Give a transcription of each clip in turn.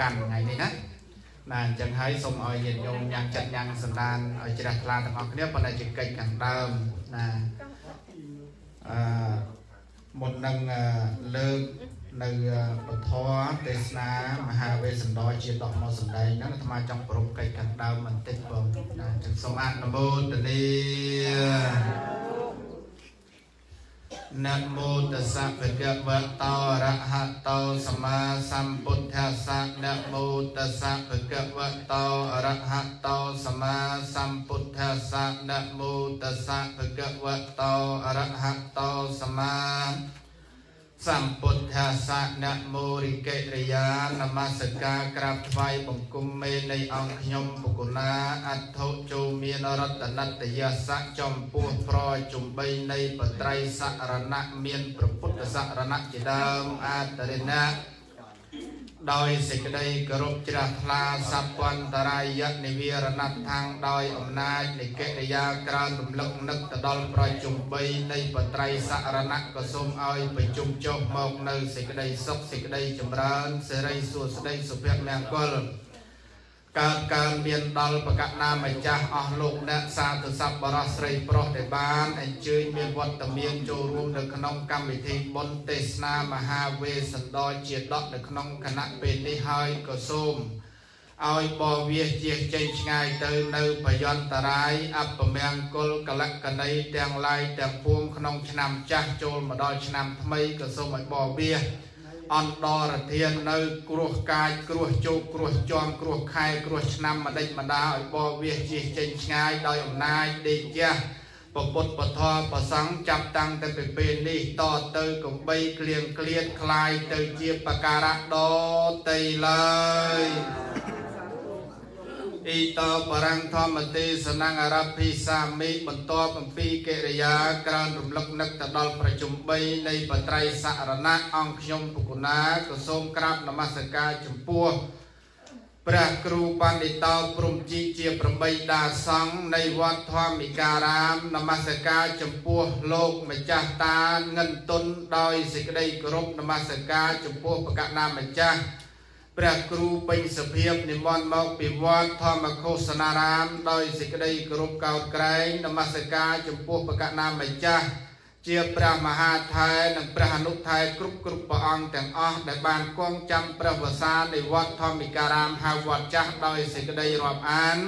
អាចចប់មកកាន់ថ្ងៃនេះណាណាអញ្ចឹងហើយសូមឲ្យញាតិញោមញ៉ាំងចិត្តញ៉ាំងសន្តានឲ្យជ្រះថ្លាទាំងអស់គ្នាប៉ុន្តែជាកិច្ចខាងដើមណាអឺមុននឹងអឺលើកនៅពធទេសនាមហាវេស្សន្តរជាដកមកសម្ដែងហ្នឹងអាត្មាចង់ប្រពកិច្ចខាងដើមបន្តិចបងណាអញ្ចឹងសូមអនុមោទនី ណាមោតស្សៈភគវតោអរហតោសម្មាសម្ពុទ្ធស្សៈណាមោតស្សៈភគវតោអរហតោសម្មាសម្ពុទ្ធស្សៈណាមោតស្សៈភគវតោអរហតោសម្មា សម្ពុទ្ធស្សៈនមោរិកិរិយានមស្ការក្រាបថ្វាយបង្គំមេនៃអង្គខ្ញុំបុគណាអត្ថុចូលមានរតនតយស័កចំពោះប្រជំបីនៃបត្រៃសរណៈមានព្រះពុទ្ធសរណៈជាដើមអតរិណៈ ដោយសេចក្តីគោរពជ្រះថ្លាសពន្តរាយៈនិវារណដ្ឋាំងដោយអំណាចនៃកិរិយាក្រើនរំលឹកនឹកទៅដល់ប្រជុំ3នៃបត្រៃសរណៈក៏សូមឲ្យប្រជុំចុះមកនៅសេចក្តីសុខសេចក្តីចម្រើនសិរីសួស្តីសុភមង្គល កើតកើនមានដល់បកណាម្ចាស់អស់លោកអ្នកសាធុសពបរោះស្រីប្រុសដែលបានអញ្ជើញមានវត្តមានចូលរួមនៅក្នុងកម្មវិធីបុណ្យទេសនាមហាវេស្សន្តរជាដកនៅក្នុងគណៈពេលនេះហើយក៏សូមឲ្យបវាសជាចេញឆ្ងាយទៅនៅបយន្តរាយអពមង្គលកលកណីទាំងឡាយទាំងពួងក្នុងឆ្នាំចាស់ចូលមកដល់ឆ្នាំថ្មីក៏សូមឲ្យបវាស អន្តរធាននៅគ្រោះកាយគ្រោះជោគគ្រោះជាំគ្រោះខែគ្រោះឆ្នាំម្ដេចម្ដាឲ្យបរវាសជិះចេញឆ្ងាយដោយអំណាចដេកយ៉ាស់ពពុទ្ធពធប្រសង្ឃចាប់តាំងតែពីពេលនេះតទៅកំបីក្លៀងក្លៀតคลายទៅជាបការៈដតីឡើយ អ៊ីតបរង្គធម្មទេសនងអរភិសាមិបន្ទាប់អំពីកិរិយាក្រើនរំលឹកនឹកទៅដល់ប្រជុំ3នៃបត្រៃសរណៈអង្គខ្ញុំពុគណាក៏សូមក្រាបនមស្ការចំពោះព្រះគ្រូបណ្ឌិតោព្រំជីជាប្របីដាសង្ឃនៃវត្តធម្មិការាមនមស្ការចំពោះលោកម្ចាស់តាងិនទុនដោយសេចក្តីគោរពនមស្ការចំពោះបកណាម្ចាស់ ព្រះគ្រូពេញសភាពនិមន្តមកពីវត្តធម្មឃោសនារាម ដោយសេចក្តីគោរពកោតក្រែងនមស្ការចំពោះបកណាម្ចាស់ជាព្រះមហាថែនិងព្រះអនុថែគ្រប់គ្រប់ព្រះអង្គទាំងអស់ដែលបានគង់ចាំព្រះវសានៃវត្តធម្មការាមហៅវត្តចាស់ដោយសេចក្តីរាប់អាន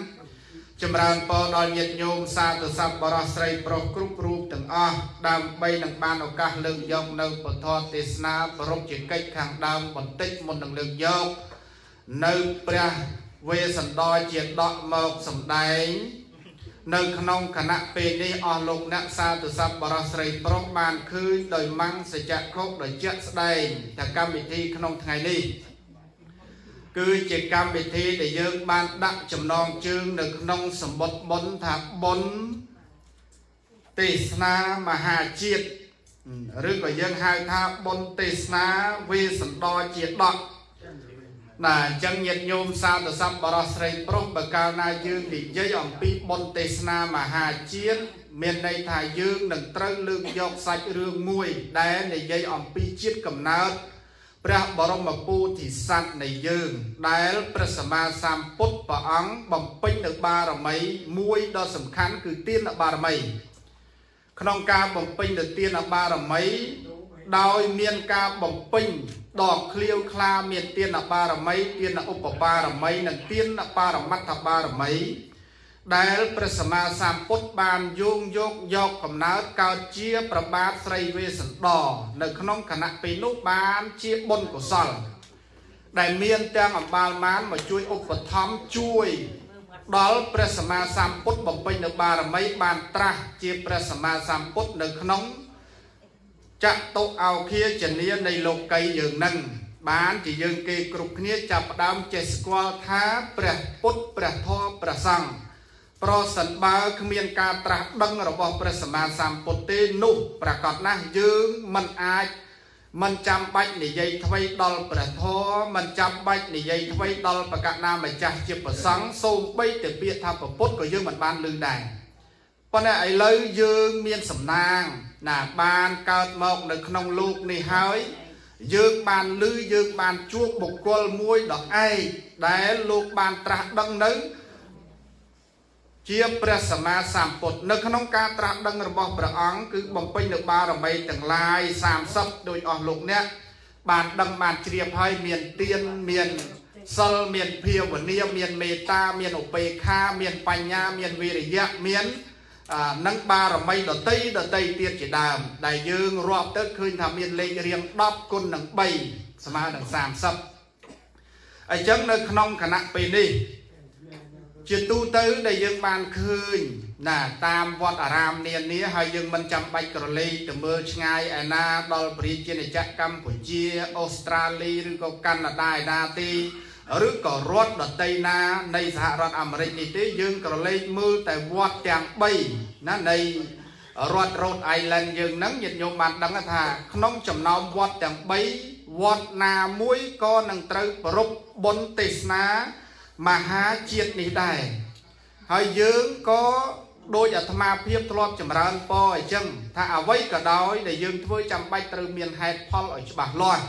ចម្រើនពរដល់ញាតិញោមសាធុស័ព្ទបរោះស្រីប្រុសគ្រប់រូបទាំងអស់ដើម្បីនឹងបានឱកាសលើកយកនៅពធទេសនាប្រពជាកិច្ចខាងដើមបន្តិចមុននឹងលើកយកនៅព្រះវេសន្តរជាដកមកសម្ដែងនៅក្នុងគណៈពេលនេះអស់លោកអ្នកសាទស័ព្ទបរោះស្រីប្រុសបានឃើញដោយម៉ាំងសច្ចៈខុសដោយជាក់ស្ដែងថាកម្មវិធីក្នុងថ្ងៃនេះ គឺជាកម្មវិធីដែលយើងបានដាក់ចំណងជើងនៅក្នុងសម្បត្តិបុណ្យថាបុណ្យទេសនាមហាជាតិឬក៏យើងហៅថាបុណ្យទេសនាវេសន្តរជាដកណាអញ្ចឹងញាតិញោមសាទស័ព្ទបរោះស្រីប្រុសបើកាលណាយើងនិយាយអំពីបុណ្យទេសនាមហាជាតិមានន័យថាយើងនឹងត្រូវលើកយកសាច់រឿងមួយដែលនិយាយអំពីជាតិកំណើត ព្រះបរមពុទ្ធិសត្វនៃយើង ដែលព្រះសម្មាសម្ពុទ្ធព្រះអង្គបំពេញនៅបារមីមួយដ៏សំខាន់គឺទានបារមី ក្នុងការបំពេញនៅទានបារមី ដោយមានការបំពេញដកឃ្លាវខ្លាមានទានបារមីទានឧបបារមី និងទានបរមត្ថបារមី ដែលព្រះសម្មាសម្ពុទ្ធបានយោងយកយកកំណើតកើតជាប្របាទស្រីវេស្សន្តរនៅក្នុងគណៈពេលនោះបានជាបុណ្យកុសល ដែលមានទាំងអំបាលមានមកជួយឧបត្ថម្ភជួយដល់ព្រះសម្មាសម្ពុទ្ធបំពេញនៅបារមីបានត្រាស់ជាព្រះសម្មាសម្ពុទ្ធនៅក្នុងចតុអោខាចនានៃលោកីយើងនឹងបានជាយើងគេគ្រប់គ្នាចាប់ផ្ដើមចេះស្គាល់ថាព្រះពុទ្ធព្រះធម៌ព្រះសង្ឃ ប្រសិនបើគ្មានការត្រាស់ដឹងរបស់ព្រះសម្មាសម្ពុទ្ធទេនោះប្រកាសណាស់យើងមិនអាចមិនចាំបាច់និយាយថ្មីដល់ព្រះធម៌មិនចាំបាច់និយាយថ្មីដល់បកណាម្ចាស់ជាប្រសង្ឃសូម្បីតែពាក្យថាពុទ្ធក៏យើងមិនបានឮដែរប៉ុន្តែឥឡូវយើងមានសំណាង ណាបានកើតមកនៅក្នុងលោកនេះហើយយើងបានឮយើងបានជួបបុគ្គលមួយដ៏ឯកដែលលោកបានត្រាស់ដឹងនៅ ជាព្រះសម្មាសម្ពុទ្ធនៅក្នុងការត្រាស់ដឹងរបស់ព្រះអង្គគឺបំពេញនៅបារមីទាំងឡាយ30ដោយអស់លោកអ្នកបានដឹងបានជ្រាបហើយមានទានមានសិលមានភាវនាមានមេត្តាមានឧបេក្ខាមានបញ្ញាមានវិរិយៈមាននិងបារមីដតីដតីទៀតជាដើម ដែលយើងរាប់ទៅឃើញថាមានលេខរៀង10គុណនឹង3ស្មើនឹង30អញ្ចឹងនៅក្នុងគណៈពេលនេះ ជាទូទៅដែលយើងបានឃើញណាតាមវត្តអារាមនានាហើយយើងមិនចាំបាច់ក្រឡេកទៅមើលឆ្ងាយឯណាដល់ប្រជាជាតិកម្ពុជាអូស្ត្រាលីឬក៏កាណាដាឯណាទេឬក៏រដ្ឋដតីណានៃសហរដ្ឋអាមេរិកនេះទេយើងក្រឡេកមើលតែវត្តទាំង3ណានៃរដ្ឋ Rhode Island យើងហ្នឹងញាតិញោមបានដឹងថាក្នុងចំណោមវត្តទាំង3វត្តណាមួយក៏នឹងត្រូវប្រពបុណ្យទេសនា មហាជាតិនេះដែរហើយយើងក៏ដោយអាត្មាភាពធ្លាប់ចម្រើនពរអញ្ចឹងថាអ្វីក៏ដោយដែលយើងធ្វើចាំបាច់ត្រូវមានហេតុផលឲ្យច្បាស់លាស់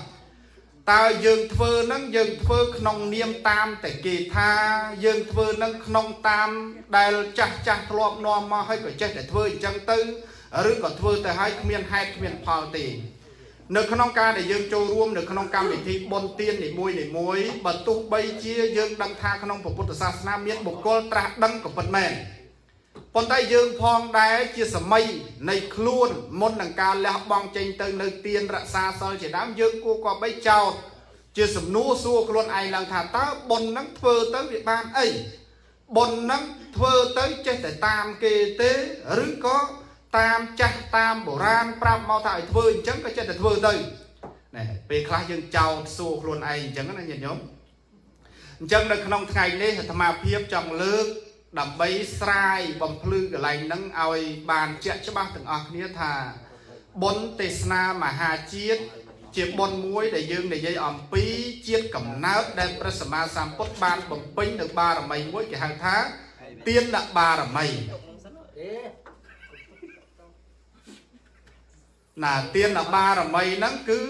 តើយើងធ្វើនឹងយើងធ្វើក្នុងនាមតាមតែគេថាយើងធ្វើនឹងក្នុងតាមដែលចាស់ចាស់ធ្លាប់នាំមកហើយក៏ចេះតែធ្វើអញ្ចឹងទៅឬក៏ធ្វើទៅហើយគ្មានហេតុគ្មានផលទេ នៅក្នុងការដែលយើងចូលរួមនៅក្នុងកម្មវិធីបុណ្យទាននីមួយនីមួយបើទោះបីជាយើងដឹងថាក្នុងពុទ្ធសាសនាមានបុគ្គលត្រាស់ដឹងក៏ពិតមែនប៉ុន្តែយើងផងដែរជាសម័យនៃខ្លួនមុននឹងការលះបង់ចេញទៅនៅទៀនរក្សាសិលជាដើមយើងគួរក៏បីចោតជាសំណួរសួរខ្លួនឯងឡើងថាតើបុណ្យហ្នឹងធ្វើទៅវាបានអីបុណ្យហ្នឹងធ្វើទៅចេះតែតាមគេទេឬក៏ តាមចាស់តាមបុរាណប្រាប់មកថាឲ្យធ្វើអញ្ចឹងក៏ចេះតែធ្វើទៅណែពេលខ្លះយើងចោតសួរខ្លួនឯងអញ្ចឹងណាញាតិញោមអញ្ចឹងនៅក្នុងថ្ងៃនេះអាត្មាភាពចង់លើកដើម្បីស្រាយបំភ្លឺកន្លែងហ្នឹងឲ្យបានជាក់ច្បាស់ទាំងអស់គ្នាថាបុណ្យទេសនាមហាជាតិជាបុណ្យមួយដែលយើងនិយាយអំពីជាតិកំណើតដែលព្រះសម្មាសម្ពុទ្ធបានបំពេញនៅបារមីមួយគេហៅថាទានបារមី ណាទានបារមីហ្នឹងគឺ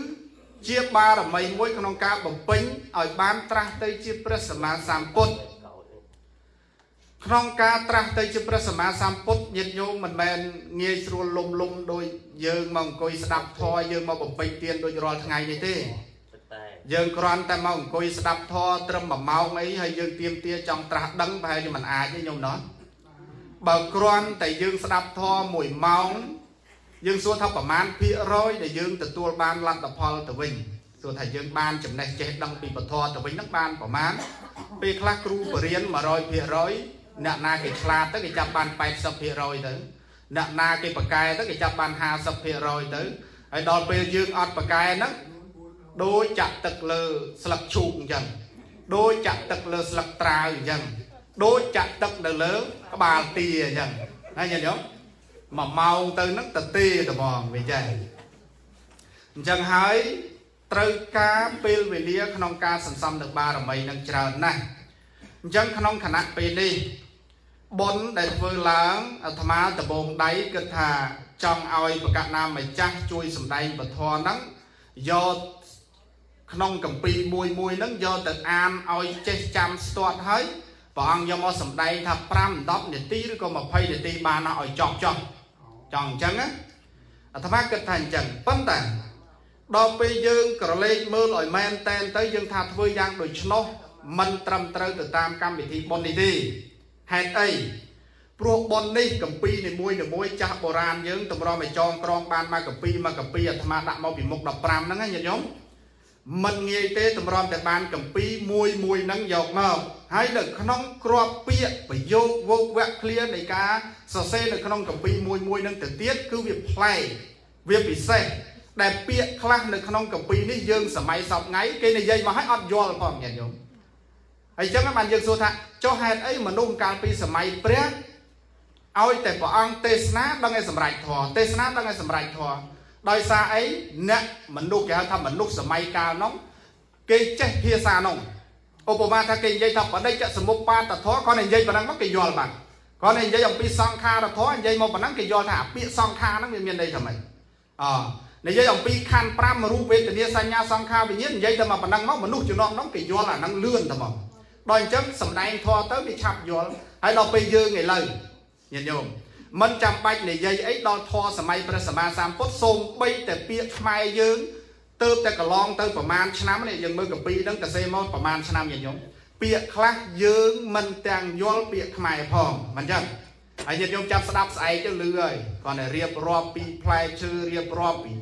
ជាបារមីមួយក្នុងការបំពេញឲ្យបានត្រាស់ទៅជាព្រះសម្មាសម្ពុទ្ធក្នុងការត្រាស់ទៅជាព្រះសម្មាសម្ពុទ្ធញាតិញោមមិនមែនងាយស្រួលលំលំដោយយើងមកអង្គុយស្ដាប់ធម៌យើងមកបំពេញទានដូចរាល់ថ្ងៃនេះទេយើងគ្រាន់តែមកអង្គុយស្ដាប់ធម៌ត្រឹម1ម៉ោងអីហើយយើងទៀមទាចង់ត្រាស់ដឹងប្រហែលជាមិនអាចទេញោមណោះបើគ្រាន់តែយើងស្ដាប់ធម៌1ម៉ោង យើងសួរថាប្រមាណភាគរយដែលយើងទទួលបានលទ្ធផលទៅវិញសួរថាយើងបានចំណេះចេះដឹងពីពធទៅវិញហ្នឹងបានប្រមាណពេលខ្លះគ្រូបរៀន100%អ្នកណាគេឆ្លាតទៅគេចាប់បាន80%ទៅអ្នកណាគេប្រកែទៅគេចាប់បាន50%ទៅហើយដល់ពេលយើងអត់ប្រកែហ្នឹងដូចចាក់ទឹកលើស្លឹកឈូកអញ្ចឹងដូចចាក់ទឹកលើស្លឹកត្រាវអញ្ចឹងដូចចាក់ទឹកនៅលើក្បាលទាអញ្ចឹងហើយញាតិញោ មមួយម៉ោងទៅហ្នឹងទៅទេត្មងវាចេះអញ្ចឹងហើយត្រូវការពេលវេលាក្នុងការសន្សំនៅបារមីនឹងច្រើនណាស់អញ្ចឹងក្នុងគណៈពេលនេះបុណ្យដែលធ្វើឡើងអាត្មាដបងដៃគិតថាចង់ឲ្យប្រកាសណាម្ចាស់ជួយសម្ដែងពធហ្នឹងយកក្នុងកម្ពីមួយមួយហ្នឹងយកទៅអានឲ្យចេះចាំស្ទាត់ហើយព្រះអង្គយកមកសម្ដែងថា5 10នាទីឬក៏20នាទីបានឲ្យចប់ចប់ ចង់អញ្ចឹងណាអាត្មាគិតថាអញ្ចឹងប៉ុន្តែដល់ពេលយើងក្រឡេកមើលឲ្យមែនតែនទៅយើងថាធ្វើយ៉ាងដូច្នោះมันត្រឹមត្រូវទៅតាមកម្មវិធីបុណ្យនេះទេហេតុអីព្រោះប៉ុននេះកម្ពីនីមួយនីមួយចាស់បុរាណយើងតម្រាំឲ្យចងក្រងបានមកកម្ពីមកកម្ពីអាត្មាដាក់មកពីមុខ15ហ្នឹងណាញាតិញោម មិនងាយទេតម្រាំតែបានកម្ពីមួយមួយហ្នឹងយកមកហើយនៅក្នុងក្របពាក្យប្រយោគវោកវគ្គឃ្លានៃការសរសេរនៅក្នុងកម្ពីមួយមួយហ្នឹងទៅទៀតគឺវាប្លែកវាពិសេសដែលពាក្យខ្លះនៅក្នុងកម្ពីនេះយើងសម័យសពថ្ងៃគេនិយាយមកឲ្យអត់យល់ផងញាតិញោមហើយចឹងបានយើងសួរថាចុះហេតុអីមនុស្សកាលពីសម័យព្រះឲ្យតែព្រះអង្គទេសនាដឹងឲ្យសម្រេចធម៌ទេសនាដឹងឲ្យសម្រេចធម៌ ដោយសារអីអ្នកមនុស្សគេហៅថាមនុស្សសម័យកាលនោះគេចេះភាសានោះឧបមាថាគេនិយាយថាបដិច្ចសមុពបាតធម៌គាត់និយាយប៉ុណ្ណឹងមកគេយល់បានគាត់និយាយអំពីសង្ខារធម៌និយាយមកប៉ុណ្ណឹងគេយល់ថាពាក្យសង្ខារហ្នឹងវាមានន័យថាម៉េចអនិយាយអំពីខណ្ឌ5រូបវេទនាសញ្ញាសង្ខារវិញ្ញាណនិយាយតែមកប៉ុណ្ណឹងមកមនុស្សជំនាន់នោះគេយល់អាហ្នឹងលឿនតែមកដល់អញ្ចឹងសំដែងធម៌ទៅវាឆាប់យល់ហើយដល់ពេលយើងឥឡូវញាតិញោម មិនចាំបាច់និយាយអីដល់ធម៌សម័យព្រះសម្មាសម្ពុទ្ធសូមបីតែពាក្យខ្មែរយើងទៅតែកន្លងទៅប្រមាណឆ្នាំនេះយើងមើលកាពីហ្នឹងកសេមកប្រមាណឆ្នាំញាតិញោមពាក្យខ្លះយើងមិនទាំងយល់ពាក្យខ្មែរផងមិនចឹងហើយញាតិញោមចាប់ស្ដាប់ស្អែកទៅលឺហើយគាត់តែរៀបរាប់ពីផ្លែឈើរៀបរាប់ពី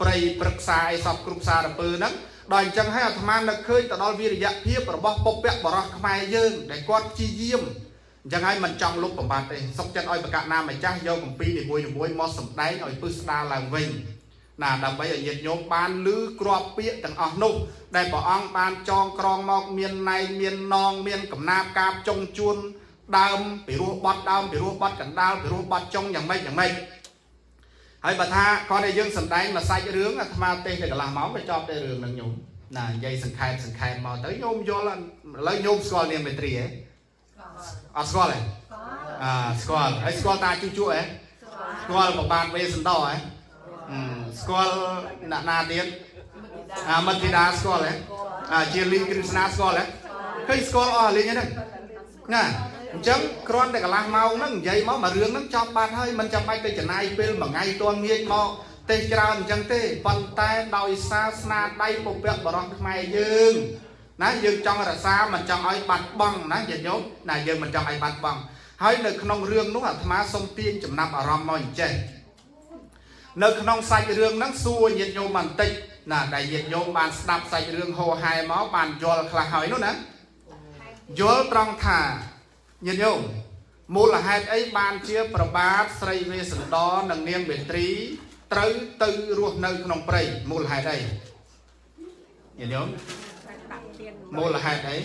ព្រៃព្រឹក្សាអីសពគ្រប់សារពើហ្នឹងដល់អញ្ចឹងហើយអាត្មានឹកឃើញទៅដល់វិរិយភាពរបស់ពុព្វបរោះខ្មែរយើងដែលគាត់ព្យាយាម អញ្ចឹងហើយមិនចង់លុបបំបត្តិទេសុខចិត្តឲ្យប្រកាសណាម្ចាស់យកកម្ពីនីមួយៗមកសម្ដែងឲ្យពឹស្ដារឡើងវិញណាដើម្បីឲ្យញាតិញោមបានលឺក្របពាក្យទាំងអស់នោះ ដែលព្រះអង្គបានចងក្រងមកមានណៃមាននងមានកំណាបកាបចុងជួនដើមពីរោះបត់ដើមពីរោះបត់កណ្ដាលពីរោះបត់ចុងយ៉ាងម៉េចយ៉ាងម៉េចហើយបើថាគាត់ឲ្យយើងសម្ដែងមួយសាច់រឿងអាត្មាទេសទៅកន្លះម៉ោងក៏ចប់តែរឿងហ្នឹងញោមណានិយាយសង្ខេបសង្ខេបមកទៅញោមយល់ឥឡូវញោមស្គាល់នាងមេត្រីហ៎ អត់ស្គាល់ហ៎អាស្គាល់ហើយស្គាល់តាជូជក់ហ៎ស្គាល់បបានវេសន្តហ៎ស្គាល់អ្នកណាទៀតអាមិត្តធីតាស្គាល់ហ៎អាជាលីងគ្រឹស្នាស្គាល់ហ៎ឃើញស្គាល់អស់លីងហ្នឹងណាអញ្ចឹងគ្រាន់តែកន្លះម៉ោងហ្នឹងនិយាយមកមួយរឿងហ្នឹងចប់បាត់ហើយមិនចាំបាច់ទៅចំណាយពេលមួយថ្ងៃទាន់ងាយមកទេច្រើនអញ្ចឹងទេប៉ុន្តែដោយសារស្នាដៃពុព្វបរោះខ្មែរយើង ណាយើងចង់រក្សាមិនចង់ឲ្យបាត់បង់ណាញាតិញោមណាយើងមិនចង់ឲ្យបាត់បង់ហើយនៅក្នុងរឿងនោះអាត្មាសូមទាញចំណាប់អារម្មណ៍មកអញ្ចេះនៅក្នុងសាច់រឿងហ្នឹងសួរញាតិញោមបន្តិចណាដែលញាតិញោមបានស្ដាប់សាច់រឿងហោហែមកបានយល់ខ្លះហើយនោះណាយល់ត្រង់ថាញាតិញោមមូលហេតុអីបានជាប្របាទស្រីវេសន្តរនិងនាងមេត្រី ត្រូវទៅរស់នៅក្នុងព្រៃមូលហេតុអីញាតិញោម មូលហេតុអី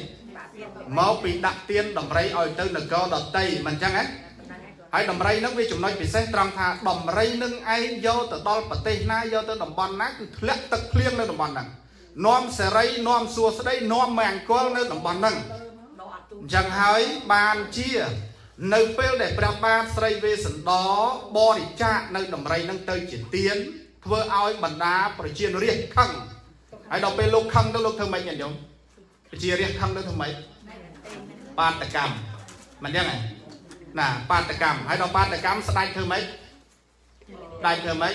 មកពីដាក់ទៀនដំរីឲ្យទៅនគរដតីមិនអញ្ចឹងហ៎ហើយដំរីហ្នឹងវាចំណុចពិសេសត្រង់ថាដំរីនឹងឯងយកទៅដល់ប្រទេសណាយកទៅតំបន់ណាគឺធ្លាក់ទឹកភ្លៀងនៅតំបន់ហ្នឹងនាំសេរីនាំសួស្ដីនាំមង្គលនៅតំបន់ហ្នឹងអញ្ចឹងហើយបានជា នៅពេលដែលព្រះបាទស្រីវេសន្តរបរិច្ចាគនៅដំរីហ្នឹងទៅជាទានធ្វើឲ្យបណ្ដាប្រជារាស្ត្រខឹងហើយដល់ពេលលោកខឹងទៅលោកធ្វើម៉េចញាតិញោមប្រ ជារាស្ត្រខឹងទៅធ្វើម៉េចបាតកម្មមិនចឹងហ៎ណាបាតកម្មហើយដល់បាតកម្មស្ដេចធ្វើម៉េចស្ដេចធ្វើម៉េច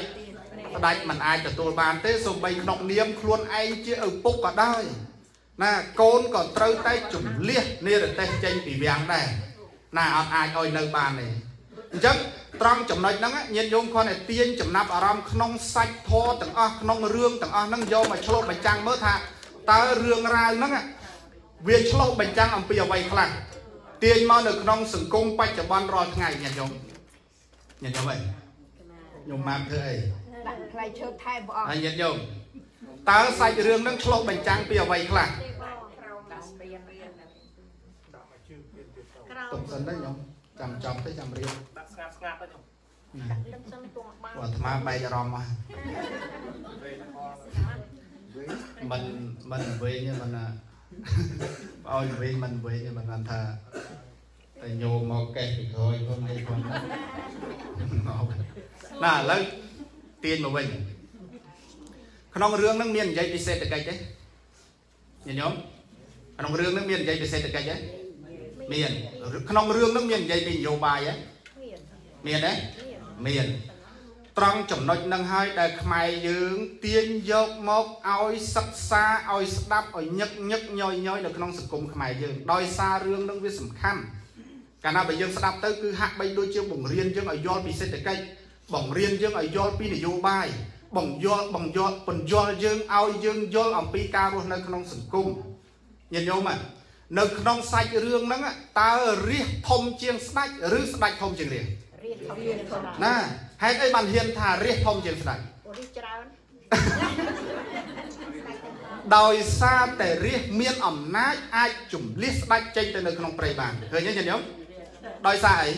ស្ដេចមិនអាចទទួលបានទេសូម្បីក្នុងនាមខ្លួនឯងជាឪពុកក៏ដោយណាកូនក៏ត្រូវតែជំលះនិរទេសចេញពីវាំងដែរណាអត់អាចឲ្យនៅបានទេអញ្ចឹងត្រង់ចំណុចហ្នឹងញាតិញោមគាត់តែទាញចំណាប់អារម្មណ៍ក្នុងសាច់ធរទាំងអស់ក្នុងរឿងទាំងអស់ហ្នឹងយកមកឆ្លុះបញ្ចាំងមើលថាតើរឿងរ៉ាវហ្នឹង វាឆ្លុះបញ្ចាំងអំពីអ្វីខ្លះទាញមកនៅក្នុងសង្គមបច្ចុប្បន្នរាល់ថ្ងៃញាតិញោមញាតិញោមអីញោមមកធ្វើអីដាក់ផ្លែឈើថែមព្រះអង្គហើយញាតិញោមតើសាច់រឿងហ្នឹងឆ្លុះបញ្ចាំងពីអ្វីខ្លះទុកសិនទៅញោមចាំចប់ទៅចាំរៀបដាក់ស្ងាត់ស្ងាត់ទៅញោមដាក់សិនទួងបានអាត្មាបែកអារម្មណ៍មកមិនមិនវិញមិនណា ឲ្យវិញមិនវិញមិនគាត់ថាតែញោមមកកេះពីក្រោយខ្លួននេះខ្លួនណាឥឡូវទាញមកវិញក្នុងរឿងហ្នឹងមាននិយាយពីសេដ្ឋកិច្ចទេញញោមក្នុងរឿងហ្នឹងមាននិយាយពីសេដ្ឋកិច្ចទេមានក្នុងរឿងហ្នឹងមាននិយាយពីនយោបាយទេមានទេមាន ត្រង់ចំណុចហ្នឹងហើយដែលខ្មែរយើងទាញយកមកឲ្យសិក្សាឲ្យស្ដាប់ឲ្យញឹកញឹកញយញយនៅក្នុងសង្គមខ្មែរយើងដោយសាររឿងហ្នឹងវាសំខាន់កាលណាបើយើងស្ដាប់ទៅគឺហាក់បីដូចជាបង្រៀនយើងឲ្យយល់ពីសេដ្ឋកិច្ចបង្រៀនយើងឲ្យយល់ពីនយោបាយបង្យល់បង្យល់បញ្យល់យើងឲ្យយើងយល់អំពីការរស់នៅក្នុងសង្គមញាតិញោមនៅក្នុងសាច់រឿងហ្នឹងតើរាជធំជាងស្ដេចឬស្ដេចធំជាងរាជរាជធំជាងស្ដេចណា ហេតុអីបានហ៊ានថារាជធំជាងស្ដេចរាជច្រើនដោយសារតែរាជមានអំណាចអាចជំលះស្ដេចចេញទៅនៅក្នុងព្រៃបានឃើញទេញាតិញោមដោយសារអី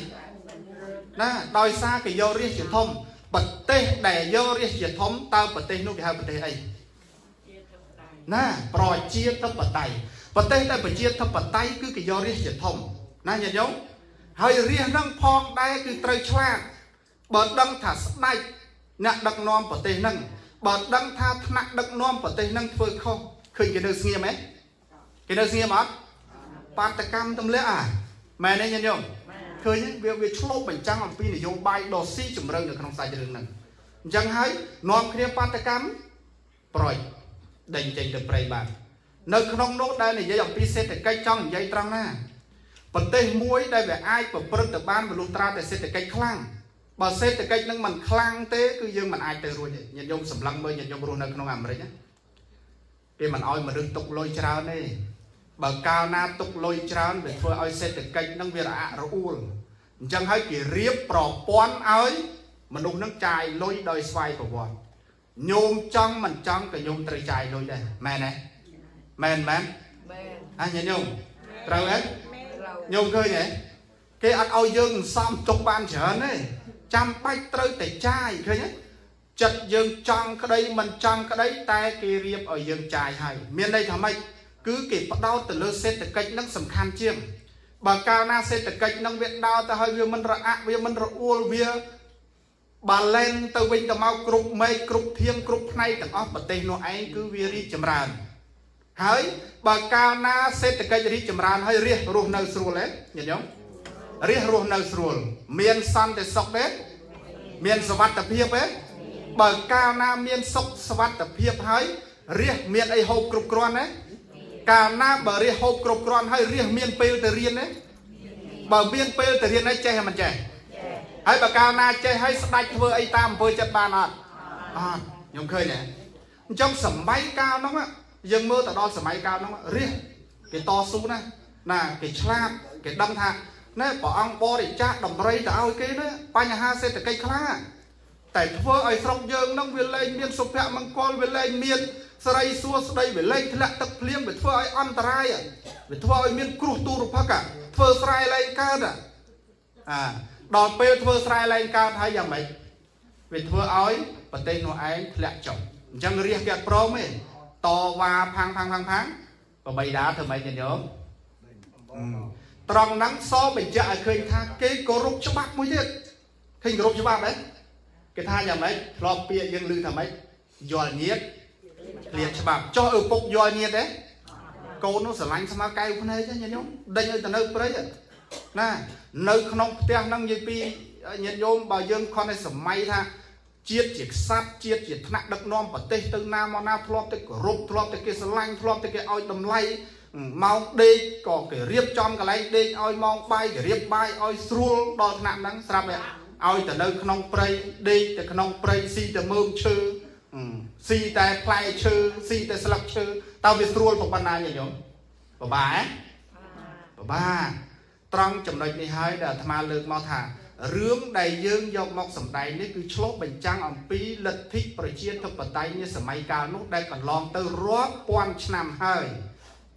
ណាដោយសារគេយករាជជាធំប្រទេសដែលយករាជជាធំតើប្រទេសនោះគេហៅប្រទេសអីណាប្រជាធិបតេយ្យប្រទេសដែលប្រជាធិបតេយ្យគឺគេយករាជជាធំណាញាតិញោមហើយរាជហ្នឹងផងដែរគឺត្រូវឆ្លាត បើដឹងថាស្ដេចអ្នកដឹកនាំប្រទេសហ្នឹងបើដឹងថាថ្នាក់ដឹកនាំប្រទេសហ្នឹងធ្វើខុសឃើញគេនៅស្ងៀមហ៎គេនៅស្ងៀមអត់បាតកម្មទម្លាក់អាមែនទេញាតិញោមឃើញវាវាឆ្លុះបញ្ចាំងអំពីនយោបាយដ៏ស៊ីជម្រៅនៅក្នុងសាច់រឿងហ្នឹងអញ្ចឹងហើយនាំគ្នាបាតកម្មប្រយដេញចេញទៅប្រៃបាននៅក្នុងនោះដែលនិយាយអំពីសេដ្ឋកិច្ចចង់និយាយត្រង់ណាប្រទេសមួយដែលវាអាចប្រព្រឹត្តទៅបានមនុស្សត្រាតែសេដ្ឋកិច្ចខ្លាំង បើសេដ្ឋកិច្ចនឹងមិនខ្លាំងទេគឺយើងមិនអាចទៅរួចទេញាតិញោមសម្លឹងមើលញាតិញោមរស់នៅក្នុងអាមេរិកណាគេមិនអោយមនុស្សຕົកលុយច្រើនទេបើកាលណាទុកលុយច្រើនវាធ្វើឲ្យសេដ្ឋកិច្ចនឹងវារអាក់រអួលអញ្ចឹងហើយគេរៀបប្រព័ន្ធឲ្យមនុស្សនឹងចាយលុយដោយស្វ័យប្រវត្តិញោមចង់មិនចង់ក៏ញោមត្រូវចាយលុយដែរមែនទេមែនមែនមែនអញញោមត្រូវទេញោមឃើញទេគេអត់ឲ្យយើងសំទុកបានច្រើនទេ ចាំបាច់ត្រូវតែចាយឃើញទេចិត្តយើងចង់ក្តីមិនចង់ក្តីតែគេរៀបឲ្យយើងចាយហើយមានន័យថាម៉េចគឺគេផ្ដោតទៅលើសេដ្ឋកិច្ចនឹងសំខាន់ជាងបើកាលណាសេដ្ឋកិច្ចនឹងវាដោតទៅហើយវាមិនរអាក់វាមិនរអួលវាបាឡែនទៅវិញទៅមកគ្រប់មេឃគ្រប់ធៀងគ្រប់ផ្នែកទាំងអស់ប្រទេសនោះឯងគឺវារីកចម្រើនហើយបើកាលណាសេដ្ឋកិច្ចរីកចម្រើនហើយរាជរស់នៅស្រួលទេញាតិញោម រាជរស់នៅស្រួល មានសន្តិសុខទេមានសុវត្ថិភាពទេបើកាលណាមានសុខសុវត្ថិភាពហើយរាជមានអីហូបគ្រប់គ្រាន់ទេកាលណាបើរៀសហូបគ្រប់គ្រាន់ហើយរៀសមានពេលទៅរៀនទេបើមានពេលទៅរៀនហើយចេះមិនចេះហើយបើកាលណាចេះហើយស្ដាច់ធ្វើអីតាមអំពើចិត្តបានអត់អត់ខ្ញុំឃើញទេអញ្ចឹងសម័យកាលនោះយើងមើលទៅដល់សម័យកាលនោះរៀសគេតស៊ូណាណាគេឆ្លាតគេដឹងថា ណែព្រះអង្គបរិច្ចាគតម្រៃទៅឲ្យគេណាបញ្ហាសេដ្ឋកិច្ចខ្លាំងតែធ្វើឲ្យស្រុកយើងនឹងវាលែងមានសុភមង្គលវាលែងមានស្រីសួស្ដីវាលែងធ្លាក់ទឹកភ្លៀងវាធ្វើឲ្យអន្តរាយវាធ្វើឲ្យមានគ្រោះទូរភឹកធ្វើស្រែលែងកើតអាដល់ពេលធ្វើស្រែឡើងកើតហើយយ៉ាងម៉េចវាធ្វើឲ្យប្រទេសនោះឯងធ្លាក់ចុះអញ្ចឹងរាជគេអត់ព្រមទេតវ៉ាផាំងផាំងផាំងផាំងប្របីដាធ្វើម៉េចទេញោម ត្រង់ហ្នឹងសបញ្ជាក់ឲ្យឃើញថាគេគោរពច្បាប់មួយទៀតឃើញគោរពច្បាប់ទេគេថាយ៉ាងម៉េចធ្លាប់ពាក្យយើងឮថាម៉េចយល់ញាតលៀនច្បាប់ចុះឪពុកយល់ញាតទេកូននោះស្រឡាញ់ស្មើកែវភ្នែកទេញាតិញោមដេញឲ្យទៅនៅព្រៃណានៅក្នុងផ្ទះហ្នឹងនិយាយពីញាតិញោមបើយើងខំតែសម័យថាជាតិជាខ្សាប់ជាតិជាថ្នាក់ដឹកនាំប្រទេសទៅណាមកណាធ្លាប់តែគោរពធ្លាប់តែគេស្រឡាញ់ធ្លាប់តែគេឲ្យតម្លៃ ម៉ោងដេកក៏គេរៀបចំកន្លែងដេកឲ្យម៉ោងបាយគេរៀបបាយឲ្យស្រួលដល់ថ្នាក់ហ្នឹងស្រាប់ឲ្យទៅនៅក្នុងព្រៃដេកទៅក្នុងព្រៃស៊ីតែមើមឈើស៊ីតែផ្លែឈើស៊ីតែស្លឹកឈើតើវាស្រួលប៉ុណ្ណាញញោមបបាបបាត្រង់ចំណុចនេះហើយដែលអាត្មាលើកមកថារឿងដែលយើងយកមកសម្ដែងនេះគឺឆ្លុះបញ្ចាំងអំពីលទ្ធិប្រជាធិបតេយ្យនាសម័យកាលនោះដែលកន្លងទៅរាប់ពាន់ឆ្នាំហើយ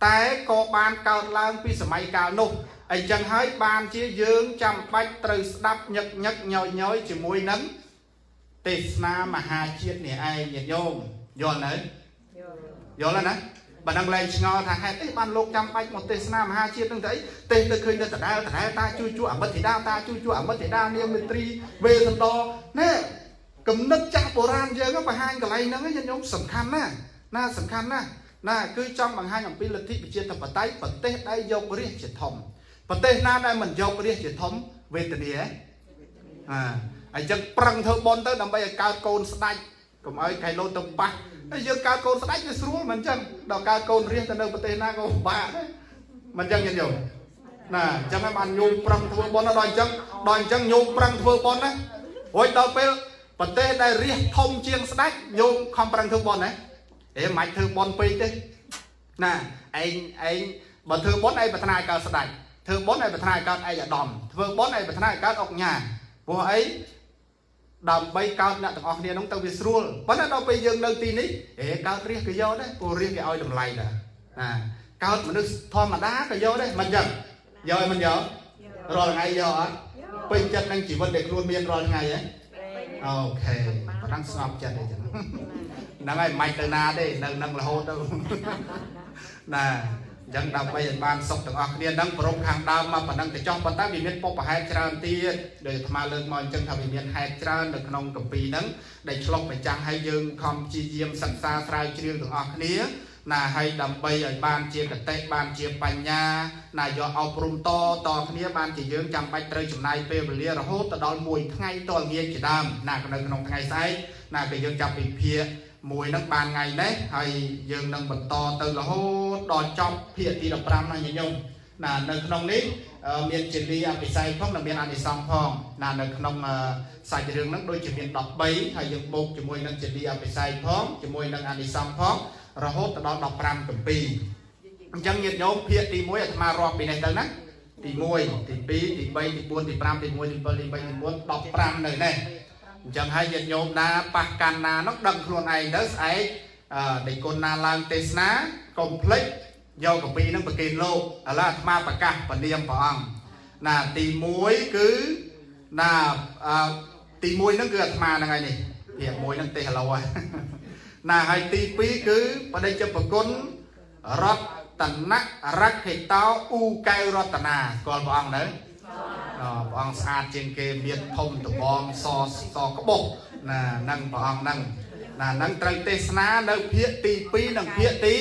តែក៏បានកើតឡើងពីសម័យកាលនោះអញ្ចឹងហើយបានជាយើងចាំបាច់ត្រូវស្ដាប់ញឹកញឹកញយញយជាមួយនឹងទេសនាមហាជាតិនេះឯងញាតិញោមយល់នៅយល់ហើយណាបើនឹងលែងឆ្ងល់ថាហេតុអីបានលោកចាំបាច់មកទេសនាមហាជាតិនឹងទៅអីទេសទៅឃើញទៅដដែលដដែលតាជួយជួយអមិតធីតាតាជួយជួយអមិតធីតានាងមេត្រីវេសន្តរណែគំនិតចាស់បុរាណយើងបង្ហាញកន្លែងហ្នឹងញាតិញោមសំខាន់ណាស់ណាសំខាន់ណាស់ ណាគឺចង់បង្ហាញអំពីលទ្ធិប្រជាធិបតេយ្យប្រទេសដែលយករាជជាធំប្រទេសណាដែលមិនយករាជជាធំវេទនាអាអញ្ចឹងប្រឹងធ្វើបន់ទៅដើម្បីឲ្យកើតកូនស្ដាច់កុំឲ្យកៃឡូនទៅប៉ះហើយយើងកើតកូនស្ដាច់វាស្រួលមិនអញ្ចឹងដល់កើតកូនរាជទៅនៅប្រទេសណាក៏ពិបាកដែរមិនអញ្ចឹងញាតិញោមណាអញ្ចឹងហើយបានញោមប្រឹងធ្វើបន់ដល់អញ្ចឹងដល់អញ្ចឹងញោមប្រឹងធ្វើបន់ណារួចដល់ពេលប្រទេសដែលរាជធំជាងស្ដាច់ញោមខំប្រឹងធ្វើបន់ណា អេមិនធ្វើបន់ពេកទេណាឯងឯងបើធ្វើបន់ឯងប្រាថ្នាឲ្យកើតស្ដាច់ធ្វើបន់ឲ្យប្រាថ្នាឲ្យកើតឯកឧត្តមធ្វើបន់ឲ្យប្រាថ្នាឲ្យកើតអុកញ៉ាព្រោះអីដើម្បីកើតអ្នកទាំងអស់គ្នានោះទៅវាស្រួលប៉ុន្តែដល់ពេលយើងនៅទីនេះហេកើតរាជក៏យកដែរព្រោះរាជគេឲ្យតម្លៃដែរណាកើតមនុស្សធម្មតាក៏យកដែរមិនចឹងយកឲ្យមិនយករាល់ថ្ងៃយកអត់ពេញចិត្តនឹងជីវិតដែលខ្លួនមានរាល់ថ្ងៃហ៎អូខេប៉ណ្ណឹងស្ងប់ចិត្តអីចឹង ហ្នឹងហើយមិនទៅណាទេនៅនឹងរហូតទៅណាអញ្ចឹងដើម្បីឲ្យបានសុខទាំងអស់គ្នានឹងប្រពខាងដើមមកប៉ុណ្ណឹងទៅចោះប៉ុន្តែវាមានពុកប្រហែលច្រើនទៀតដោយអាត្មាលើកមកអញ្ចឹងថាវាមានហេតុច្រើននៅក្នុងកម្ពីហ្នឹងដែលឆ្លុះបញ្ចាំងឲ្យយើងខំព្យាយាមសិក្សាស្រាវជ្រាវទាំងអស់គ្នាណាហើយដើម្បីឲ្យបានជាកតិបានជាបញ្ញា ណាយកអប់រំតតគ្នាបានជាយើងចាំបាច់ត្រូវចំណាយពេលវេលារហូតទៅដល់មួយថ្ងៃតលងាយជាដើមណានៅក្នុងថ្ងៃស្អែកណាក៏យើងចាប់ពិភាក្សា មួយហ្នឹងបានថ្ងៃនេះហើយយើងនឹងបន្តទៅរហូតដល់ចប់ភាគទី15ណាញញោមណានៅក្នុងនេះមានជាលីអភិស័យផងនិងមានអនិសង្ឃផងណានៅក្នុងសាច់រឿងហ្នឹងដូចជាមាន13ហើយយើងបូកជាមួយនឹងជាលីអភិស័យផងជាមួយនឹងអនិសង្ឃផងរហូតទៅដល់15កម្ពីអញ្ចឹងញាតិញោមភាគទី1អាត្មារាប់ពីនេះទៅណាទី1ទី2ទី3ទី4ទី5ទី6ទី7ទី8ទី9 15នៅនេះ អញ្ចឹងហើយញាតិញោមណាប៉ះកាន់ណានោះដឹងខ្លួនឯងទៅស្អែកអឺដេគុណណាឡើងទេសនាកុំភ្លេចយកកពីនឹងប្រគេនលោកឥឡូវអាត្មាប្រកាសពនាមព្រះអង្គណាទី1គឺណាអឺទី1ហ្នឹងគឺអាត្មាហ្នឹងហើយនេះភាគ1ហ្នឹងទេសឥឡូវហើយណាហើយទី2គឺបដិជប្រគុណរតនៈរក្ខិតោអ៊ូកែវរតនាស្គាល់ព្រះអង្គនៅ ព្រះអង្គស្អាតជាងគេមានធំដបងសសក្បុសណានឹងព្រះអង្គនឹងណានឹងត្រូវទេសនានៅភាគទី2និងភាគទី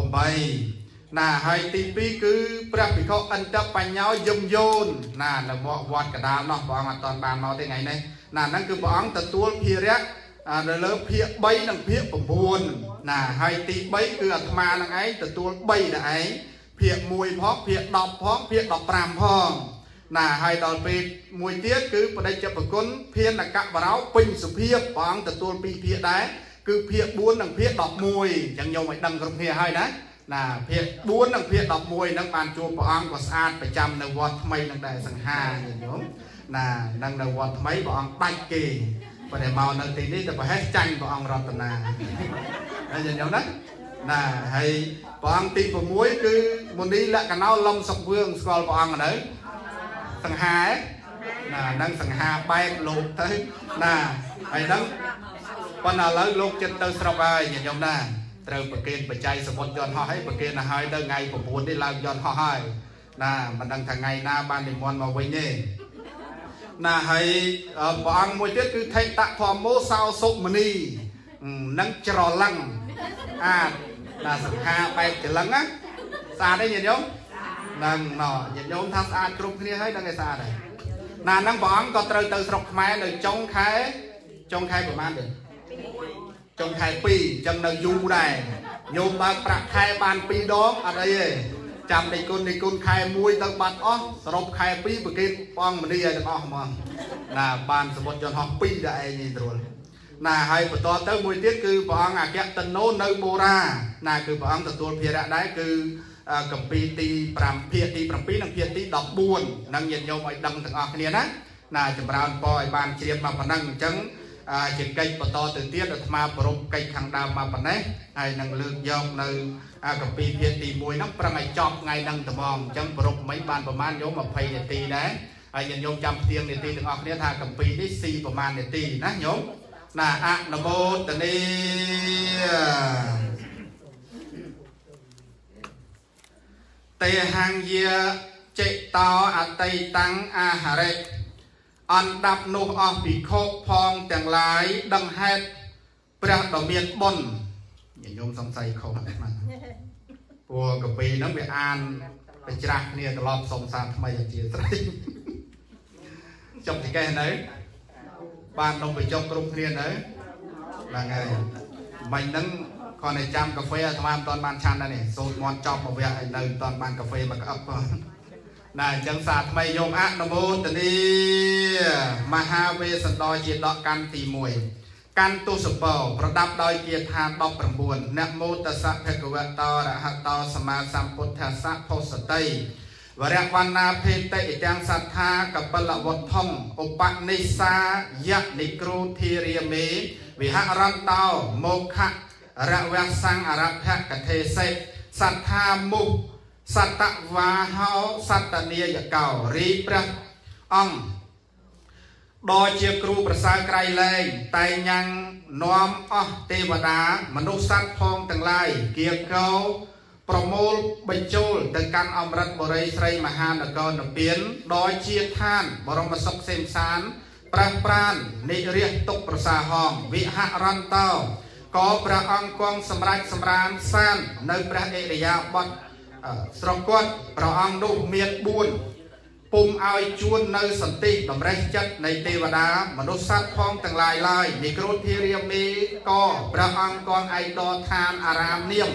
8ណាហើយទី2គឺព្រះភិក្ខុអន្តបញ្ញោយមយោនណានៅមកវត្តកដាលនោះព្រះអង្គអត់ទាន់បានមកទេថ្ងៃនេះណាហ្នឹងគឺព្រះអង្គទទួលភារៈនៅលើភាគ3និងភាគ9ណាហើយទី3គឺអាត្មានឹងឯងទទួល3ដែរឯងភាគ1ផងភាគ10ផងភាគ15ផង ណាហើយដល់ពេលមួយទៀតគឺបដិជ្ជប្រគុណភានកកបរោពេញសុភាពព្រះអង្គទទួលពីភាគដែរគឺភាគ4និងភាគ11អញ្ចឹងយកឲ្យដឹងគ្រប់គ្នាហើយណាណាភាគ4និងភាគ11ហ្នឹងបានជួបព្រះអង្គក៏ស្អាតប្រចាំនៅវត្តថ្មីនឹងដែរសង្ហាញោមណានឹងនៅវត្តថ្មីព្រះអង្គដាច់គេប៉ុន្តែមកនៅទីនេះទៅប្រហែលចាញ់ព្រះអង្គរតនាហើយញោមណាណាហើយព្រះអង្គទី6គឺមុនីលក្ខណោលំសុកវឿងស្គាល់ព្រះអង្គនៅ សង្ហាណាហ្នឹងសង្ហាបែបលោកទៅណាហើយហ្នឹងប៉ុន្តែឥឡូវលោកចិត្តទៅស្រុកហើយញាតិញោមណាត្រូវប្រគេនបច្ច័យសមុទ្រយន្តហោះហើយប្រគេនទៅហើយទៅថ្ងៃ9នេះឡើងយន្តហោះហើយណាមិនដឹងថាថ្ងៃណាបាននិមន្តមកវិញទេណាហើយព្រះអង្គមួយទៀតគឺថេតៈធម្មោសោសុមនីនឹងច្រឡឹងអាណាសង្ខាបែបច្រឡឹងណាស្អាតទេញាតិញោម នឹងណញាតិញោមថាស្អាតគ្រប់គ្នាហើយដឹងតែស្អាតហើយណាហ្នឹងព្រះអង្គក៏ត្រូវទៅស្រុកខ្មែរនៅចុងខែចុងខែប្រហែលទេចុងខែ2អញ្ចឹងនៅយូរដែរញោមបើកប្រាក់ខែបាន2ដងអត់អីទេចាំដេគុណដេគុណខែ1ទៅបាត់អស់សរុបខែ2ប្រគេនព្រះអង្គមនីឲ្យទាំងអស់ហ្មងណាបានសមុទ្រយន្តហោះ2ដែរឯងនេះត្រួលណាហើយបន្តទៅមួយទៀតគឺព្រះអង្គអគ្គតណូនៅបូរាណាគឺព្រះអង្គទទួលភារៈដែរគឺ កម្ពីទី5ភាគទី7និងភាគទី14នឹងញាតិញោមឲ្យដឹងទាំងអស់គ្នាណាណាចម្រើនពរឲ្យបានជ្រាបមកប៉ុណ្ណឹងអញ្ចឹងជាកិច្ចបន្តទៅទៀតអាត្មាប្រពកិច្ចខាងដើមមកប៉ុណ្ណេះហើយនឹងលើកយកនៅកម្ពីភាគទី1ហ្នឹងប្រឹងឲ្យចប់ថ្ងៃហ្នឹងត្មងអញ្ចឹងប្រពមិញបានប្រហែលញោម20នាទីដែរហើយញាតិញោមចាំផ្ទៀងនាទីទាំងអស់គ្នាថាកម្ពីនេះស៊ីប្រហែលនាទីណាញោមណាអនុមោទនី តេហង្យាចេតោអតីតាំងអាហារិអណ្ដាប់នោះអស់ភិក្ខុផងទាំងឡាយដឹងហេតុព្រះដ៏មានបុណ្យញោមសង្ស័យខុសហ្នឹងព្រោះកាពីហ្នឹងវាអានបច្រាស់គ្នាត្រឡប់សុំសារថ្មីអធិស្ឋានចុកទីកេះនៅបាននំបញ្ចុកគ្រប់គ្នានៅហ្នឹងហើយមិញហ្នឹង គាត់តែចាំកាហ្វេអាត្មាមិនទាន់បានឆាន់ដែរនេះសូត្រមាត់ចប់មកវគ្គឲ្យនៅមិនទាន់បានកាហ្វេមកក្អឹបផងណាអញ្ចឹងសារថ្មីយមអនុមោទនីមហាវេសន្តរជាដកកាន់ទី1កាន់ទុសពោប្រដាប់ដោយគាថា19នមោតសៈភគវតរហតោសម្មាសម្ពុទ្ធស្សៈផុសតិវរៈវណ្ណាភេតិអទាំងសត្ថាកបលវត្ថុងឧបនិសាយៈនិគ្រូធារាមេវិហរន្តោមោខៈ រវៈសង្អរភកថេសេសត្ថាមុសតវាហោសតនីយកោរីព្រះអង្គដ៏ជាគ្រូប្រសើរក្រៃលែងតែងញ៉ាំងនាំអស់ទេវតាមនុស្សសត្វផងទាំងឡាយគៀកោប្រមូលបញ្ចូលទៅកាន់អមរិតបរិយស្រីមហានគរនពៀនដ៏ជាឋានបរមសុខសេមសានប្រះប្រាននិរិះទុកប្រសាហងវិហរន្តោ ក៏ព្រះអង្គគង់សម្រេចសម្រានសាននៅព្រះអិរិយាបថស្រុកគាត់ព្រះអង្គនោះមាន4ពុំឲ្យជួននៅសន្តិតម្រេះចិត្តនៃទេវតាមនុស្សសត្វផងទាំងឡាយឡើយនិក្រូតធារាមេក៏ព្រះអង្គគង់ឯកដឋានអារាមនាម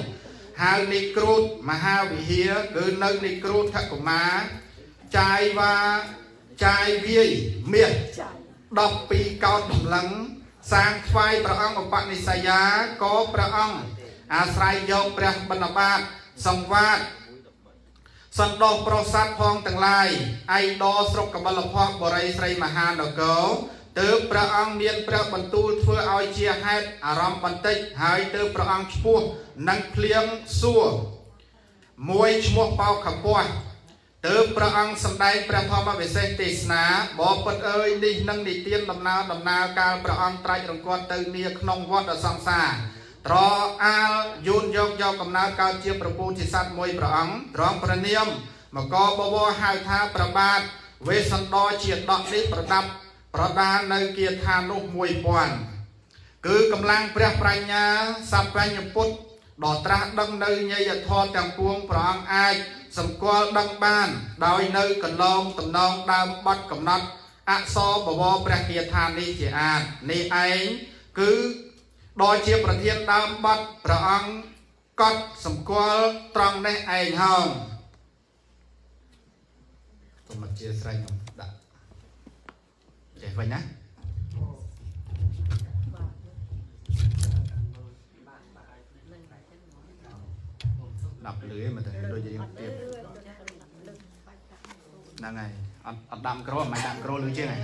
ហៅនិក្រូតមហាវិហារគឺនៅនិក្រូតថកុមាចាយវាចាយវាយមាស12កោតតម្លឹង សាងថ្វាយព្រះអង្គឧបនិស្សយាក៏ព្រះអង្គអាស្រ័យយកព្រះបណ្ឌបាតសង្វាតសន្តោសប្រសាទផងទាំងឡាយឯដស្រុកកបលភ័ក្បរិយស្រីមហានគរទើបព្រះអង្គមានព្រះបន្ទូលធ្វើឲ្យជាហេតុអារម្មណ៍បន្តិចហើយទើបព្រះអង្គឈ្មោះនឹងភ្លៀងសួរមួយឈ្មោះបោកខពស់ ទើបព្រះអង្គសម្ដែងព្រះធម្មវិសេសទេសនាបបិទ្ធអើយនេះនឹងនិទានដំណើរដំណើរកាលព្រះអង្គត្រាច់រង្គត់ទៅនាក្នុងវត្តសង្សារត្រអាលយូនយកយកកំណើតកើតជាប្រពូជាសត្វមួយព្រះអង្គត្រង់ព្រះនាមមកបវរហៅថាប្របាទវេសន្តរជាដកនេះប្រដាប់ប្រដាននៅគាថានោះ1000គឺកម្លាំងព្រះប្រាជ្ញាសបញ្ញពុទ្ធដ៏ត្រាស់ដឹងនៅញយធម៌ទាំងពួងព្រះអង្គអាច សម្គាល់ដឹងបាន ដោយនៅកន្លងតំណងដើមបត់កំណត់អក្សរបវរព្រះគាថានេះជាអាចនេះឯងគឺដ៏ជាប្រធានដើមបត់ព្រះអង្គកត់សម្គាល់ត្រង់នេះឯងហោងសូមអធិស្ឋានខ្ញុំដាក់ចេះវិញណា ដាក់លឿយមកតែដូចយើងទៀតហ្នឹងហើយអត់អត់ដាំក្រូមិនដាំក្រូលឿជាងហើយ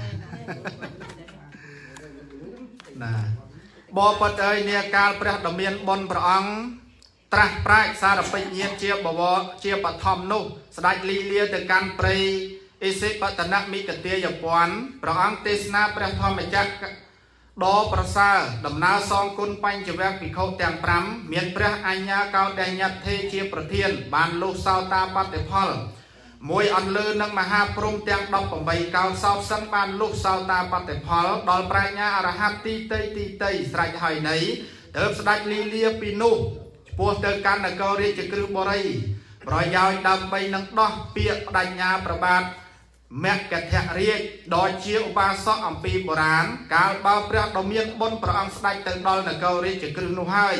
ណាបបតអើយនាកាលព្រះដ៏មានបុណ្យព្រះអង្គត្រាស់ប្រាជ្ញសារពេចញាតជាបវរជាបឋមនោះ ស្ដេចលីលាទៅកាន់ព្រៃអអិសិបតនមិកទាយពន្ធព្រះអង្គទេសនាព្រះធម្មចក្រ ដ៏ប្រសើរដំណើរសងគុណបញ្ចវគ្គភិក្ខុទាំង5មានព្រះអញ្ញាកោដញ្ញត្ថេជាប្រធាន បានលុះសោតាបតិផលមួយអន្លើនឹងមហាព្រំទាំង18កោសោបសិនបានលុះសោតាបតិផល ដល់ប្រាជ្ញាអរហត្តទីតីទីតីស្រេចហើយនៃទើបស្ដេចលីលាពីនោះឆ្ពោះទៅកាន់នគររាជក្រឹសបរិយប្រយោជន៍ដើម្បីនឹងដោះពាក្យបដញ្ញាប្របាទ មគ្គធរាជដ៏ជាឧបាសកអំពីបុរាណកាលបើព្រះដ៏មានបុណ្យព្រះអង្គស្ដេចទៅដល់នគររាជក្រឹសនោះហើយ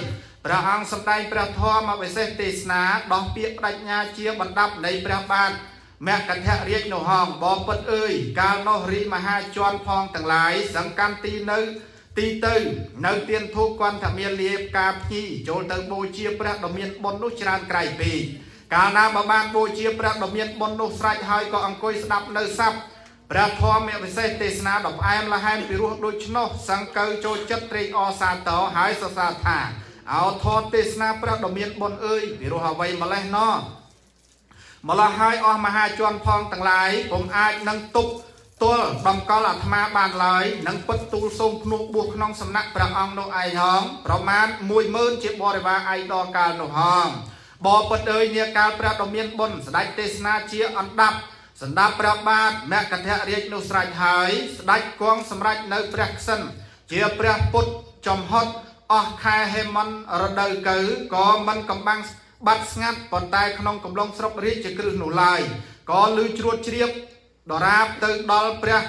ព្រះអង្គសម្ដែងព្រះធម៌មកវិសេសទេសនាដោះពាក្យបដញ្ញាជាបណ្ដាប់នៃព្រះបាទមគ្គធរាជនោះហងបងពិតអើយកាលនោះរីមហាជនផងទាំងឡាយសង្កាន់ទីនៅទីទៅនៅទៀនធូបគន្ធមានលាផ្កាភ្ញីចូលទៅបូជាព្រះដ៏មានបុណ្យនោះច្រើនក្រៃពេក កាលណាបើបានបូជាព្រះដ៏មានបុណ្យនោះស្រេចហើយក៏អង្គុយស្ដាប់នៅស័ព្ទព្រះធម៌វិសេសទេសនាដ៏ផ្អែមល្ហែមពីរោះដូច្នោះសង្កូវចូលចិត្តត្រេកអរសាទរហើយសរសើរថាអោធម៌ទេសនាព្រះដ៏មានបុណ្យអើយពីរោះអ្វីម្លេះណោះម្លោះហើយអស់មហាជនផងទាំងឡាយពុំអាចនឹងទប់ទល់ដំកល់អាត្មាបានឡើយនឹងពិតទូលសូមភ្នោះបួសក្នុងសំណាក់ព្រះអង្គនោះឯងហងប្រមាណ10000ជាបរិវារឯដល់កាលនោះហង បបពិតអើយនាកាលព្រះដ៏មានបុណ្យស្ដេចទេសនាជាអណ្ដាប់សម្ដាប់ព្រះបាទមគ្គធរាជនោះស្រេចហើយស្ដេចគង់សម្រេចនៅព្រះក្សិនជាព្រះពុទ្ធចំហត់អស់ខែហេមន្ទរដូវកៅក៏មិនកំបាំងបាត់ស្ងាត់ប៉ុន្តែក្នុងកំឡុងស្រុករាជជាគ្រឹះនោះឡើយក៏លឺជ្រួតជ្រាបដរាបទៅដល់ព្រះ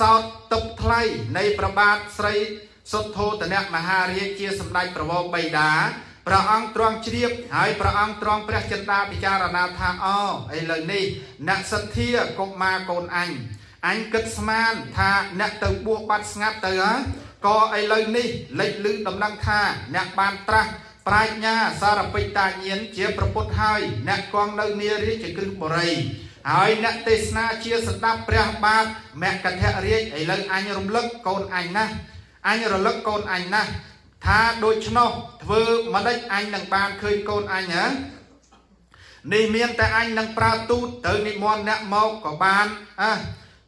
សោតទឹកថ្លៃនៃប្របាទស្រីសុទ្ធោតនៈមហារាជជាសម្ដេចប្រវោបៃតា ព្រះអង្គទ្រង់ជ្រាបហើយព្រះអង្គទ្រង់ព្រះចិន្តាពិចារណាថាអូឥឡូវនេះអ្នកសទ្ធាកុមារកូនអញអញគិតស្មានថាអ្នកទៅបួសបាត់ស្ងាត់ទៅហ៎ក៏ឥឡូវនេះលេចលឺដំណឹងថាអ្នកបានត្រាស់ប្រាជ្ញាសារពេចតាញាណជាប្រពុតហើយអ្នកគង់នៅនារាជគ្រឹះបរិយហើយអ្នកទេសនាជាស្ដាប់ព្រះបាទមគ្គធរាជឥឡូវអញរំលឹកកូនអញណាស់អញរលឹកកូនអញណាស់ ថាដូច្នោះធ្វើម្ដេចអញនឹងបានឃើញកូនអញហ៎នេះមានតែអញនឹងប្រើទូតទៅនិមន្តអ្នកមកក៏បានអះ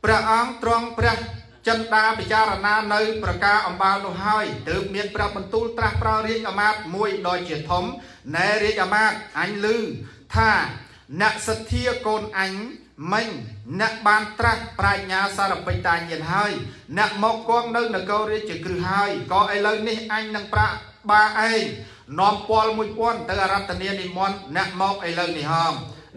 ព្រះអង្គទ្រង់ព្រះចិន្តាពិចារណានៅប្រការអំបាលនោះហើយទើបមានព្រះបន្ទូលត្រាស់ប្រើរាជអាមាត្យមួយដ៏ជាធំណែរាជអាមាត្យអញឮថាអ្នកសទ្ធាកូនអញ មិញអ្នកបានត្រាស់ប្រាជ្ញាសារពេចតាញាណហើយអ្នកមកគង់នៅនគររាជគ្រឹះហើយក៏ឥឡូវនេះអញនឹងប្រាក់បាឯងនាំពល1000ទៅអរតនានិមន្តអ្នកមកឥឡូវនេះហម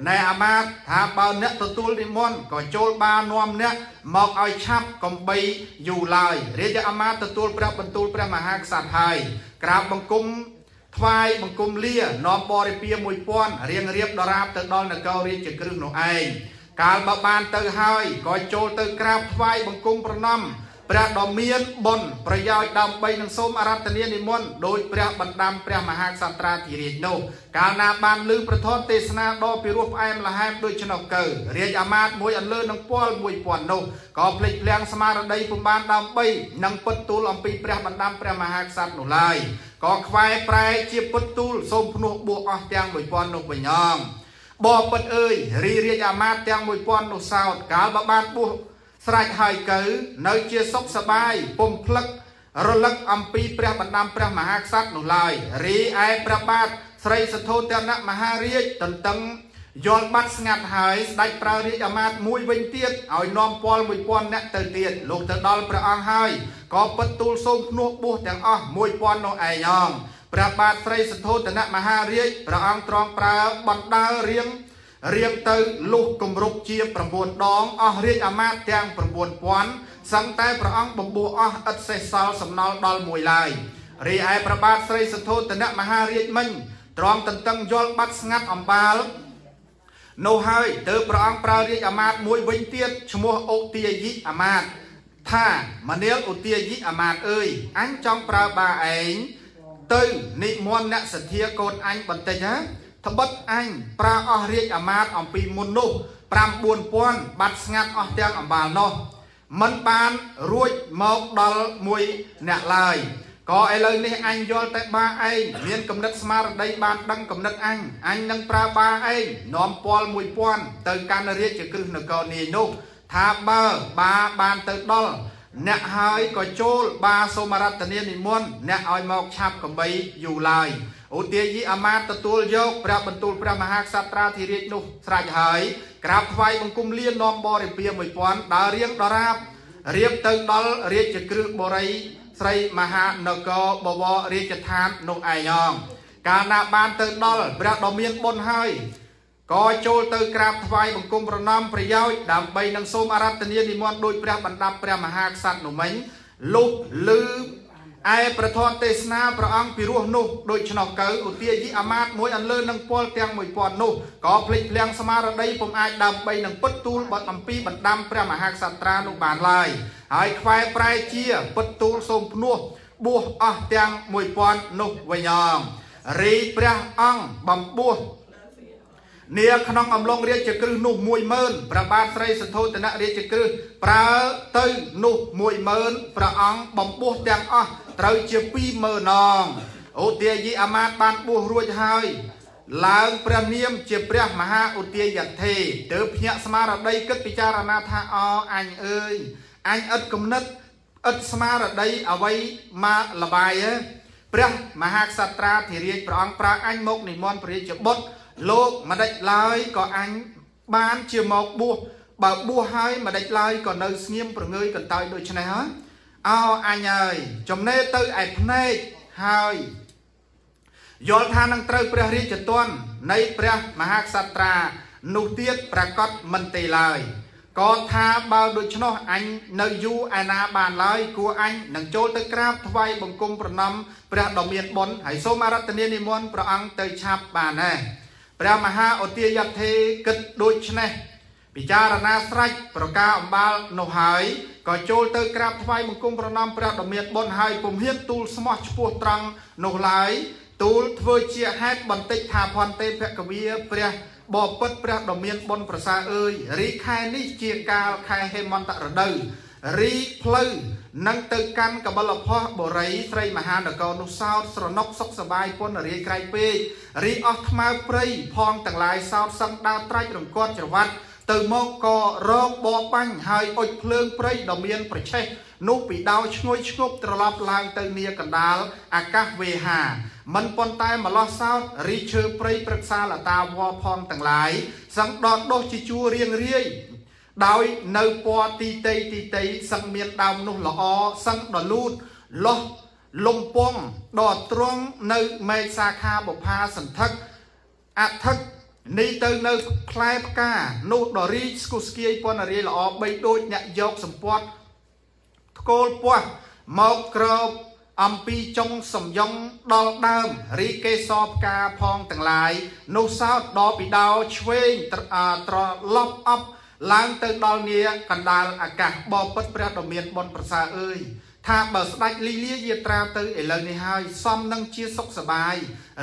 ណែអាមាតថាបើអ្នកទទួលនិមន្តក៏ចូលបានាំអ្នកមកឲ្យឆាប់កំបីយូរឡើយរាជអាមាតទទួលព្រះបន្ទូលព្រះមហាក្សត្រហើយក្រាបបង្គំថ្វាយបង្គំលានាំបរិពា1000រៀងរៀបដរាបទៅដល់នគររាជគ្រឹះនោះឯង កាលបើបានទៅហើយក៏ចូលទៅក្រាបថ្វាយបង្គំប្រណម្យព្រះដ៏មានបុណ្យប្រយោជន៍ដើម្បីនឹងសូមអរតនានិមន្តដោយព្រះបណ្ដាំព្រះមហាក្សត្រាធិរាជនោះកាលណាបានលើប្រធនទេសនាដ៏ពិរោះផ្អែមល្ហែមដូចឆ្នោកកើរាជអាមាត្យមួយអន្លើនឹងពល1000នោះក៏ភ្លេចភ្លាំងស្មារតីពុំបានដើម្បីនឹងពុតទូលអំពីព្រះបណ្ដាំព្រះមហាក្សត្រនោះឡើយក៏ខ្វែប្រែជាពុតទូលសូមភ្នោះបួសអស់ទាំង1000នោះវិញង បបិទ្ធអើយរីរាជអាមាត្យទាំង1000នោះសោតកាលបើបានបួសស្រេចហើយកើនៅជាសុខសបាយពុំផ្លឹករលឹកអំពីព្រះបណ្ដាំព្រះមហាក្សត្រនោះឡើយរីឯព្រះបាទស្រីសទ្ធោទនៈមហារាជតន្ទឹងយល់បាត់ស្ងាត់ហើយស្ដេចប្រើរាជអាមាត្យមួយវិញទៀតឲ្យនាំពល1000នាក់ទៅទៀតលោកទៅដល់ព្រះអង្គហើយក៏ពិតទូលសូមភ្នោះបួសទាំងអស់1000នោះឯងអង ព្រះបាទស្រីសទ្ធោទនៈមហារាជព្រះអង្គទ្រង់ប្រើបណ្ដាលរៀងរៀងទៅលុះគម្រប់ជា9ដងអស់រាជអាមាត្យទាំង9000សឹងតែព្រះអង្គបំពោះអស់ឥតសេះសល់សំណល់ដល់មួយឡើយរីឯព្រះបាទស្រីសទ្ធោទនៈមហារាជមិញទ្រាំតន្ទឹងយល់បាត់ស្ងាត់អំបាលនោះហើយទើបព្រះអង្គប្រើរាជអាមាត្យមួយវិញទៀតឈ្មោះអូទាយិអាមាត្យថាមនាលឧទាយិអាមាត្យអើយអញចង់ប្រើបាឯង ទៅនិមន្តអ្នកសទ្ធាកូនអញបន្តិចណាត្បិតអញប្រើអស់រាជអាមាត្យអំពីមុននោះ5 4000បាត់ស្ងាត់អស់ទាំងអំបាលនោះមិនបានរួចមកដល់មួយអ្នកឡើយក៏ឥឡូវនេះអញយល់តែបាឯងមានគំនិតស្មារតីបានដឹងគំនិតអញអញនឹងប្រើបាឯងនាំពល1000ទៅកាន់រាជគ្រឹះនគរនាយនោះថាបើបាបានទៅដល់ អ្នកហើយក៏ចូលបាសូមរតនានិមន្តអ្នកឲ្យមកឆាប់កំបីយូរឡើយឧទាយីអាមាតទទួលយកព្រះបន្ទូលព្រះមហាក្សត្រាធិរាជនោះស្រេចហើយក្រាបថ្វាយបង្គំលាននាំបរិពា1000ដើររៀងដរាបរៀបទៅដល់រាជគ្រឹះបរិយស្រីមហានគរបវររាជដ្ឋាននោះឯងកាលណាបានទៅដល់ព្រះដ៏មានបុណ្យហើយ ក៏ចូលទៅក្រាបថ្វាយបង្គំប្រណម្យប្រយោជន៍ដើម្បីនឹងសូមអារាធនានិមន្តដោយព្រះបណ្ដាប់ព្រះមហាក្សត្រនោះមិញលុះលឺឯប្រធនទេសនាព្រះអង្គពីរោះនោះដូច្នោះកើឧទាយីអាមាតមួយអន្លើនឹងពលទាំង1000នោះក៏ភ្លេចភ្លាំងស្មារតីពុំអាចដើម្បីនឹងពិតទូលបទអំពីបណ្ដាំព្រះមហាក្សត្រានោះបានឡើយហើយខ្វែប្រែជាពិតទូលសូមភ្នោះបួសអស់ទាំង1000នោះវិញអងរីព្រះអង្គបំបួស នាក្នុងអំឡុងរាជក្រឹសនោះ10000ព្រះបាទស្រីសន្ធោទនរាជក្រឹសប្រើទៅនោះ10000ព្រះអង្គបំពោះទាំងអស់ត្រូវជា20000នងឧទាយីអាមាតបានបួសរួចហើយឡើងព្រះនាមជាព្រះមហាឧទាយធេទើបភ្ញាក់ស្មារតីគិតពិចារណាថាអអញអើយអញឥតគំនិតឥតស្មារតីអ្វីមកលបាយព្រះមហាក្សត្រាធិរាជព្រះអង្គប្រើអញមកនិមន្តព្រះរាជបុត្រ លោកម្ដេចឡើយក៏អញបានជាមកបួសបើបួសហើយម្ដេចឡើយក៏នៅស្ងៀមប្រងើយកន្តើយដូចនេះហើយអោអញហើយចំណេទៅឯភ្នែកហើយយល់ថានឹងត្រូវព្រះរាជទណ្ឌនៃព្រះមហាក្សត្រានោះទៀតប្រកាសមិនទេឡើយក៏ថាបើដូច្នោះអញនៅយូរឯណាបានឡើយគួរអញនឹងចូលទៅក្រាបថ្វាយបង្គំប្រណម្យព្រះដ៏មានបុណ្យហើយសូមអរតនានិមន្តព្រះអង្គទៅឆាប់បានដែរ ព្រះមហាឧទាយថេគិតដូចនេះពិចារណាស្រេចប្រការអំបាលនោះហើយក៏ចូលទៅក្រាបថ្វាយបង្គំប្រណម្យព្រះដ៏មានបុណ្យហើយពុំហ៊ានទូលស្មោះឆ្ពោះត្រង់នោះឡើយទូលធ្វើជាហេតុបន្តិចថាផនទេភគវីព្រះបបិទ្ធព្រះដ៏មានបុណ្យប្រសើរអើយរីខែនេះជាកាលខែហេមន្តរដូវ រីផ្លូវនឹងទៅកាន់កបលផោះបរិយស្រីមហានគរនោះសោតស្រណុកសុខសបាយពុនរាយក្រៃពេករីអស់ថ្មើព្រៃផងទាំងឡាយសោតសឹងដើរត្រាច់រង្គត់ច្រវ៉ាត់ទៅមកក៏រងបបាញ់ហើយអុចភ្លើងព្រៃដ៏មានប្រឆេះនោះពីដោឈ្ងុយឈ្ងប់ត្រឡប់ឡើងទៅនីកណ្ដាលអាកាសវេហាមិនប៉ុន្តែម្លោះសោតរីឈើព្រៃព្រឹក្សាលតាវ៉ផងទាំងឡាយសឹងដដុសជាជួររៀងរាយ ដោយនៅពណ៌ទីតីទីតីសឹងមានដើមនោះល្អសឹងដលូតលោះលំពងដត្រង់នៅមេឃសាខាបុផាសន្ធឹកអធិកនេះទៅនៅផ្លែផ្កានោះដរីស្គុស្គៀយពនរាយល្អបីដូចអ្នកយកសម្ពត់ថ្កូលពោះមកក្របអំពីចុងសំយ៉ងដល់ដើមរីកេសរផ្កាផងទាំងឡាយនោះសោតដល់ពីដោឆ្វេងត្រឡប់អប់ ឡើងទៅដល់នីកណ្ដាលអាកាសបបិទ្ធព្រះដ៏មានបុណ្យប្រសើរអើយថាបើស្ដេចលីលាយាត្រាទៅឥឡូវនេះហើយសំនឹងជាសុខសបាយ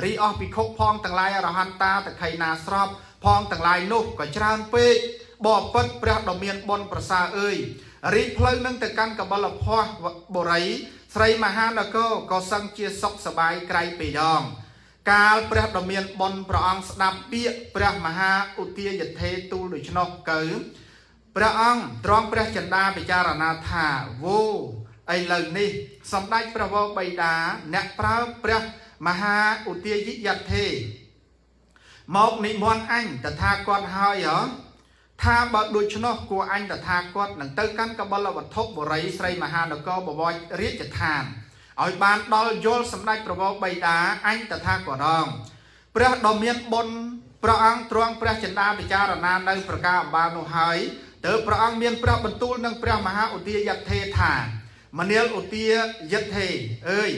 រីអស់ពិខុផងទាំងឡាយអរហន្តាតខៃណាស្របផងទាំងឡាយនោះក៏ច្រើនពេកបបិទ្ធព្រះដ៏មានបុណ្យប្រសើរអើយរីផ្លូវនឹងទៅកាន់កបលភ័សបុរីស្រីមហានគរក៏សឹងជាសុខសបាយក្រៃពេយង កាលព្រះដ៏មានបុណ្យព្រះអង្គស្ដាប់ពាក្យព្រះមហាឧទាយធេទូលដូច្នោះកើព្រះអង្គទ្រង់ព្រះចិន្តាពិចារណាថាវោឥឡូវនេះសម្ដេចព្រះវរបិតាអ្នកប្រើព្រះមហាឧទាយយធេមកនិមន្តអញតថាគតហើយហ៎ថាបើដូច្នោះគួរអញតថាគតនឹងទៅកាន់កបលវត្ថុបរិយស្រីមហានគរបវររាជឋាន ឲ្យបានដល់យល់សម្ដេចប្រវោបៃតាអញតថាគតងព្រះដ៏មានបុណ្យព្រះអង្គទ្រង់ព្រះចិន្តាពិចារណានៅប្រការអំបាលនោះហើយទើបព្រះអង្គមានព្រះបន្ទូលនឹងព្រះមហាឧទាយថេថាមនាលឧទាយថេអើយ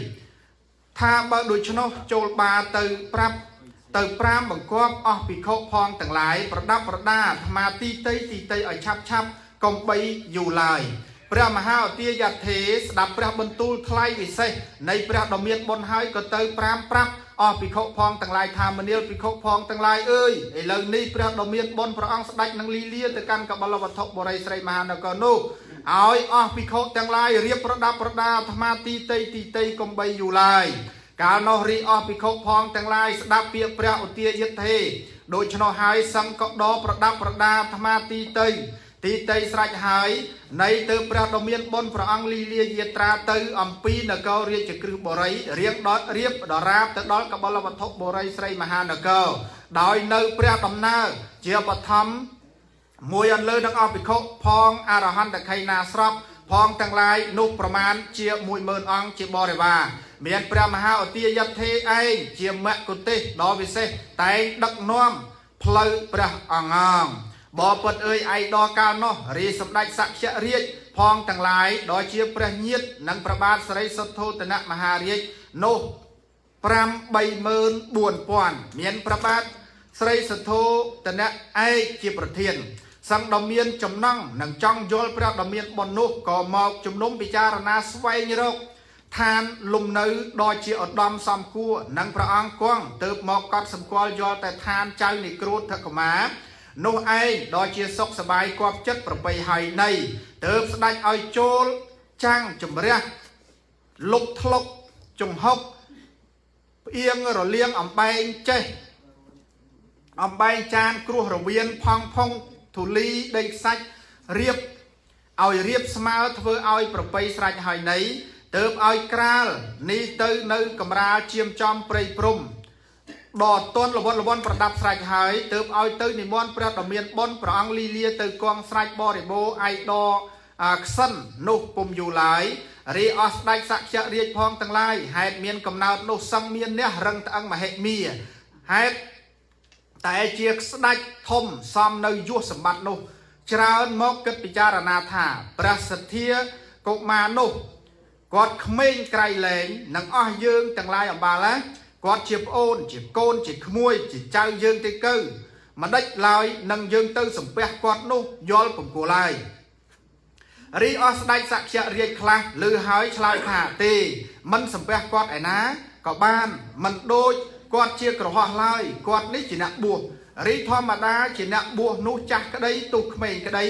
ថាបើដូច្នោះចូលបាទៅប្រាប់ទៅប្រាំបង្គាប់អស់ភិក្ខុផងទាំងឡាយប្រដាប់ប្រដាអាត្មាទីតីទីតីឲ្យឆាប់ឆាប់កុំបីយូរឡើយ ព្រះមហាឧទាយថេស្ដាប់ព្រះបន្ទូលថ្លៃវិសេសនៃព្រះដ៏មានបុណ្យហើយក៏ទៅប្រាំប្រាប់អស់ភិក្ខុផងទាំងឡាយថាមនាលភិក្ខុផងទាំងឡាយអើយឥឡូវនេះព្រះដ៏មានបុណ្យព្រះអង្គស្ដេចនឹងលីលាទៅកាន់កបលវត្ថុបរិយស្រីមហានគរនោះឲ្យអស់ភិក្ខុទាំងឡាយរៀបប្រដាប់ប្រដាអាត្មាទីតីទីតីកុំបីយូរឡើយកាលនោះរីអស់ភិក្ខុផងទាំងឡាយស្ដាប់ពាក្យព្រះឧទាយិទ្ធេដូច្នោះហើយសង្កដប្រដាប់ប្រដាអាត្មាទីតី ទីតីស្រេចហើយនៃទៅព្រះដ៏មានបុណ្យព្រះអង្គលីលាយាត្រាទៅ អំពីនគររាជគ្រឹះបរិយរៀងដតរៀបដរាបទៅដល់កបលវត្ថុបរិយស្រីមហានគរដោយនៅព្រះដំណើរជាបឋមមួយអន្លើនឹងអភិក្ខុផងអរហន្តខៃណាស្របផងទាំងឡាយនោះប្រមាណជា10000អង្គជាបរិវារមានព្រះមហាឧទាយត្ថេឯងជាមគ្គុទេសដ៏វិសេសតែងដឹកនាំផ្លូវព្រះអង្គង បបពុតអើយឯដកាលនោះរីសម្ដេចសក្យរាជផងទាំងឡាយដ៏ជាព្រះញាតនិងប្របាទសរិសុទ្ធោទនមហារាជនោះ54000មានប្របាទស្រីសទ្ធោតនៈឯកជាប្រធានសង្ឃដ៏មានចំណងនិងចង់យល់ព្រះដ៏មានបុណ្យនោះក៏មកជំនុំពិចារណាស្វែងរកឋានលំនៅដ៏ជាឧត្តមសំគួរនិងព្រះអង្គគង់ទៅមកកត់សម្គាល់យល់តែឋានចៅនិក្រូធកមា នោះឯងដ៏ជាសុខសบายគប់ចិត្តប្របីហើយនៃទៅស្ដេចឲ្យចូលចាំងជំរះលុកធ្លុកចំហុកផ្អៀងរលៀងអំបែងចេះអំបែងចានគ្រោះរវៀនផង់ផុងធូលីដីខ្សាច់រៀបឲ្យរៀបស្មើធ្វើឲ្យប្របីស្រេចហើយនៃទៅឲ្យក្រាលនេះទៅនៅកំរាលជាមចំព្រៃព្រំ ដ៏តន់លវ័នលវ័នប្រដាប់ស្រេចហើយទៅឲ្យទៅនិមន្តព្រះដ៏មានបុណ្យព្រះអង្គលីលាទៅគង់ស្រេចបរិបូរឯដខ្សិននោះពុំយូរឡើយរីអស់ស្ដេចសក្យរាជផងទាំងឡាយហេតុមានកំណើតនោះសឹងមានអ្នករឹងត្អឹងមហិមាហេតុតែជាស្ដេចធំសំនៅយុះសម្បត្តិនោះ ច្រើនមកគិតពិចារណាថាព្រះសទ្ធាកុមារនោះគាត់ក្មេងក្រៃលែងនឹងអស់យើងទាំងឡាយអំបាលណា គាត់ជាប្អូន ជាកូន ជាក្មួយ ជាចៅយើងទេកើមិនដេចឡើយនឹងយើងទៅសំពះគាត់នោះយល់ពង្គូលហើយរីអស់ស្ដេចសក្យរាជខ្លះឮហើយឆ្លើយថាទេមិនសំពះគាត់ឯណាក៏បានមិនដូចគាត់ជាក្រហោះឡើយគាត់នេះជាអ្នកបួសរីធម្មតាជាអ្នកបួសនោះចាស់ក្តីទុះក្មេងក្តី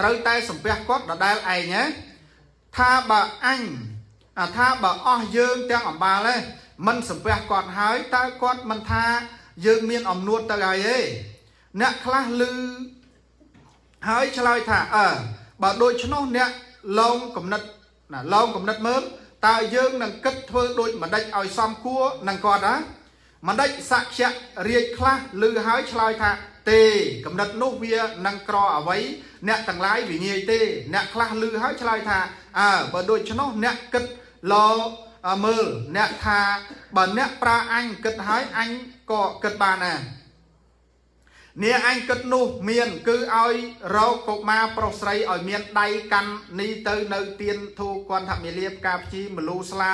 ត្រូវតែសំពះគាត់ដដែលឯងណាថាបើអញថាបើអស់យើងទាំងអំបាលទេ មិនសំពះគាត់ហើយតើគាត់មិនថាយើងមានអំនួតទៅហើយទេអ្នកខ្លះឮហើយឆ្លើយថាអើបើដូច្នោះអ្នកឡងកំណត់ណាឡងកំណត់មើលតើយើងនឹងគិតធ្វើដូចម្ដេចឲ្យសមគួរនឹងគាត់ណាម្ដេចសក្យរាជខ្លះឮហើយឆ្លើយថាទេកំណត់នោះវានឹងក្រអ្វីអ្នកទាំងឡាយវាងាយទេ អ្នកខ្លះឮហើយឆ្លើយថាអើបើដូច្នោះអ្នកគិតឡ មើលអ្នកថាបើអ្នកប្រើអញគិតហើយអញក៏គិតបានដែរនាអញគិតនោះមាន គឺឲ្យរោគកុមារប្រុសស្រីឲ្យមានដៃកាន់នេះទៅនៅទៀនធូគន្ធមេលាផ្កាព្ជីមលូស្លា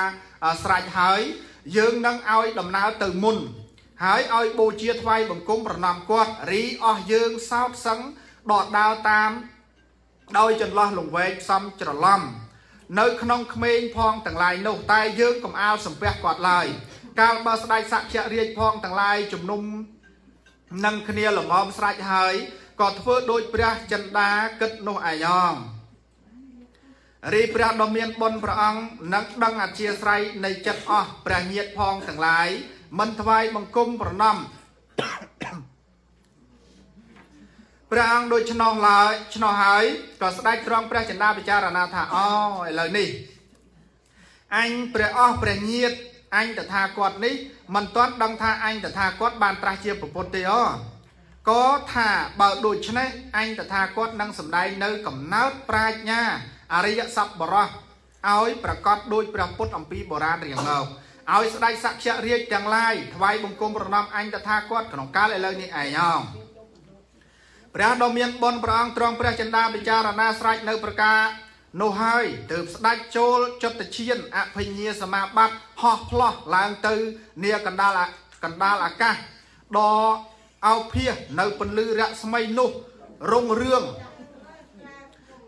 ស្រេចហើយ យើងនឹងឲ្យដំណើរទៅមុន ហើយឲ្យបូជាថ្វាយបង្គំប្រណំគាត់រីអស់យើងសោតសឹងដកដើរតាម ដោយចន្លោះលង្វែកសំច្រឡំ នៅក្នុងក្មេងផងទាំងឡាយនោះតែយើងកំអាលសំពះគាត់ឡើយកាលបើស្ដេចសក្យរាជផងទាំងឡាយជំនុំនឹងគ្នាលំមស្រេចហើយក៏ធ្វើដូចព្រះចិន្តាគិតនោះឯងរីព្រះដ៏មានបុណ្យព្រះអង្គនឹងដឹងអធិស្ឋ័យនៃចិត្តអស់ព្រះញាតផងទាំងឡាយមិនថ្វាយបង្គំប្រណំ ព្រះអង្គដូចឆ្នោះឡើយឆ្នោះហើយក៏ស្ដេចត្រង់ព្រះចិន្តាពិចារណាថាអូឥឡូវនេះអញព្រះអស់ព្រះញាតអញតថាគតនេះមិនទាន់ដឹងថាអញតថាគតបានត្រាស់ជាពុទ្ធទេអក៏ថាបើដូច្នេះអញតថាគតនឹងសម្ដែងនៅកំណើតប្រាជ្ញាអរិយសពបរោះឲ្យប្រកាសដោយព្រះពុទ្ធអំពីបុរាណរៀងមកឲ្យស្ដេចសក្យរាជទាំងឡាយថ្វាយបង្គំប្រណំអញតថាគតក្នុងកាលឥឡូវនេះឯង ព្រះដ៏មានបុណ្យព្រះអង្គទ្រង់ព្រះចិន្តាពិចារណាស្រេចនៅប្រការនោះហើយទើបស្ដេចចូលចុតឈានអភិញ្ញាសមាបត្តិហោះផ្លោះឡើងទៅនាកណ្ដាលកណ្ដាលអាកាសដ៏អោភាសនៅពន្លឺរស្មីនោះរុងរឿង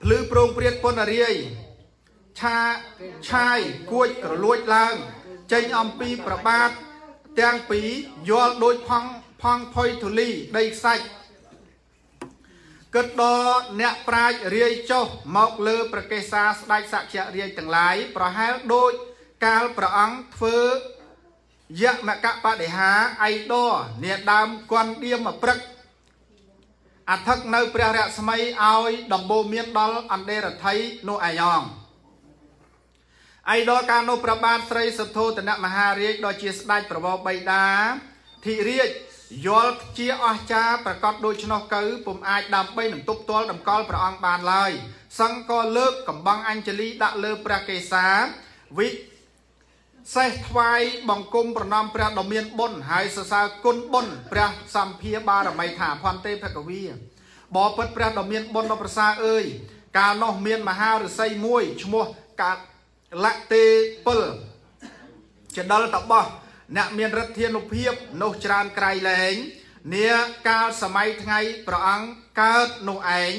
ភ្លឺប្រងព្រាតពុនរាយឆាឆាយគួចរលួចឡើង ចេញអំពីប្របាទទាំងពីរយល់ដូចផង់ផង់ផុយធូលីដីខ្សាច់ គិតដល់អ្នកប្រាជ្ញរាយចុះមកលើប្រកេសាស្ដេចសក្យរាជទាំងឡាយប្រហែលដូចកាលព្រះអង្គធ្វើយមកបដិហាអៃដរនាដើមគន់ដៀមមកព្រឹកអធិកនៅព្រះរស្មីឲ្យដំបូន្មានដល់អន្តេរដ្ឋីនោះអាយ៉ងឯដល់ការនោះព្រះបាទស្រីសុធោទនមហារាជដ៏ជាស្ដេចប្រវោបៃតាធីរាជ យល់ជាអស្ចារ្យប្រកបដូចឆ្នោះកៅពុំអាចដើម្បីនឹងទប់ទល់តម្កល់ព្រះអង្គបានឡើយសង្ឃក៏លើកកំបាំងអញ្ជលីដាក់លើព្រះកេសាវិសេះថ្វាយបង្គំប្រណំព្រះដ៏មានបុណ្យហើយសរសើរគុណបុណ្យព្រះសម្ភាបារមីថាផន្តេភគវីបបិទ្ធព្រះដ៏មានបុណ្យដ៏ប្រសើរអើយកាលនោះមានមហាឫសីមួយឈ្មោះកាលៈទេពិលចដលតបោះ អ្នកមានឫទ្ធានុភាពនោះច្រើនក្រៃលែងនាកាលសម័យថ្ងៃព្រះអង្គកើតនោះឯង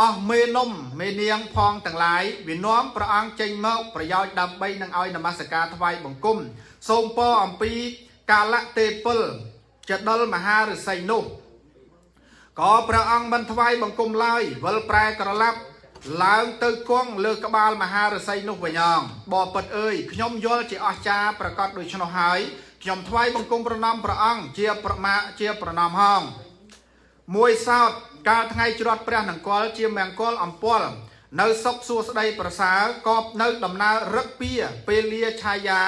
អស់មេនំមេនាងផងទាំងឡាយវានាំព្រះអង្គចេញមកប្រយោជន៍ដើម្បីនឹងឲ្យនមស្ការថ្វាយបង្គំសូមពរអំពីកាលៈទេពិលចដលមហាឫសីនោះក៏ព្រះអង្គមិនថ្វាយបង្គំឡើយវិលប្រែក្រឡាប់ ឡើងទៅគង់លើក្បាលមហាឫសីនោះវិញងបបិទ្ធអើយខ្ញុំយល់ជាអស្ចារ្យប្រកាសដូច្នោះហើយខ្ញុំថ្វាយបង្គំប្រណម្យព្រះអង្គជាប្រមាជាប្រណម្យហងមួយសោតកាលថ្ងៃច្រត់ព្រះនង្គ័លជាមង្គលអំពលនៅសុកសួស្ដីប្រសើរកបនៅដំណើររឹកពៀពេលលាឆាយា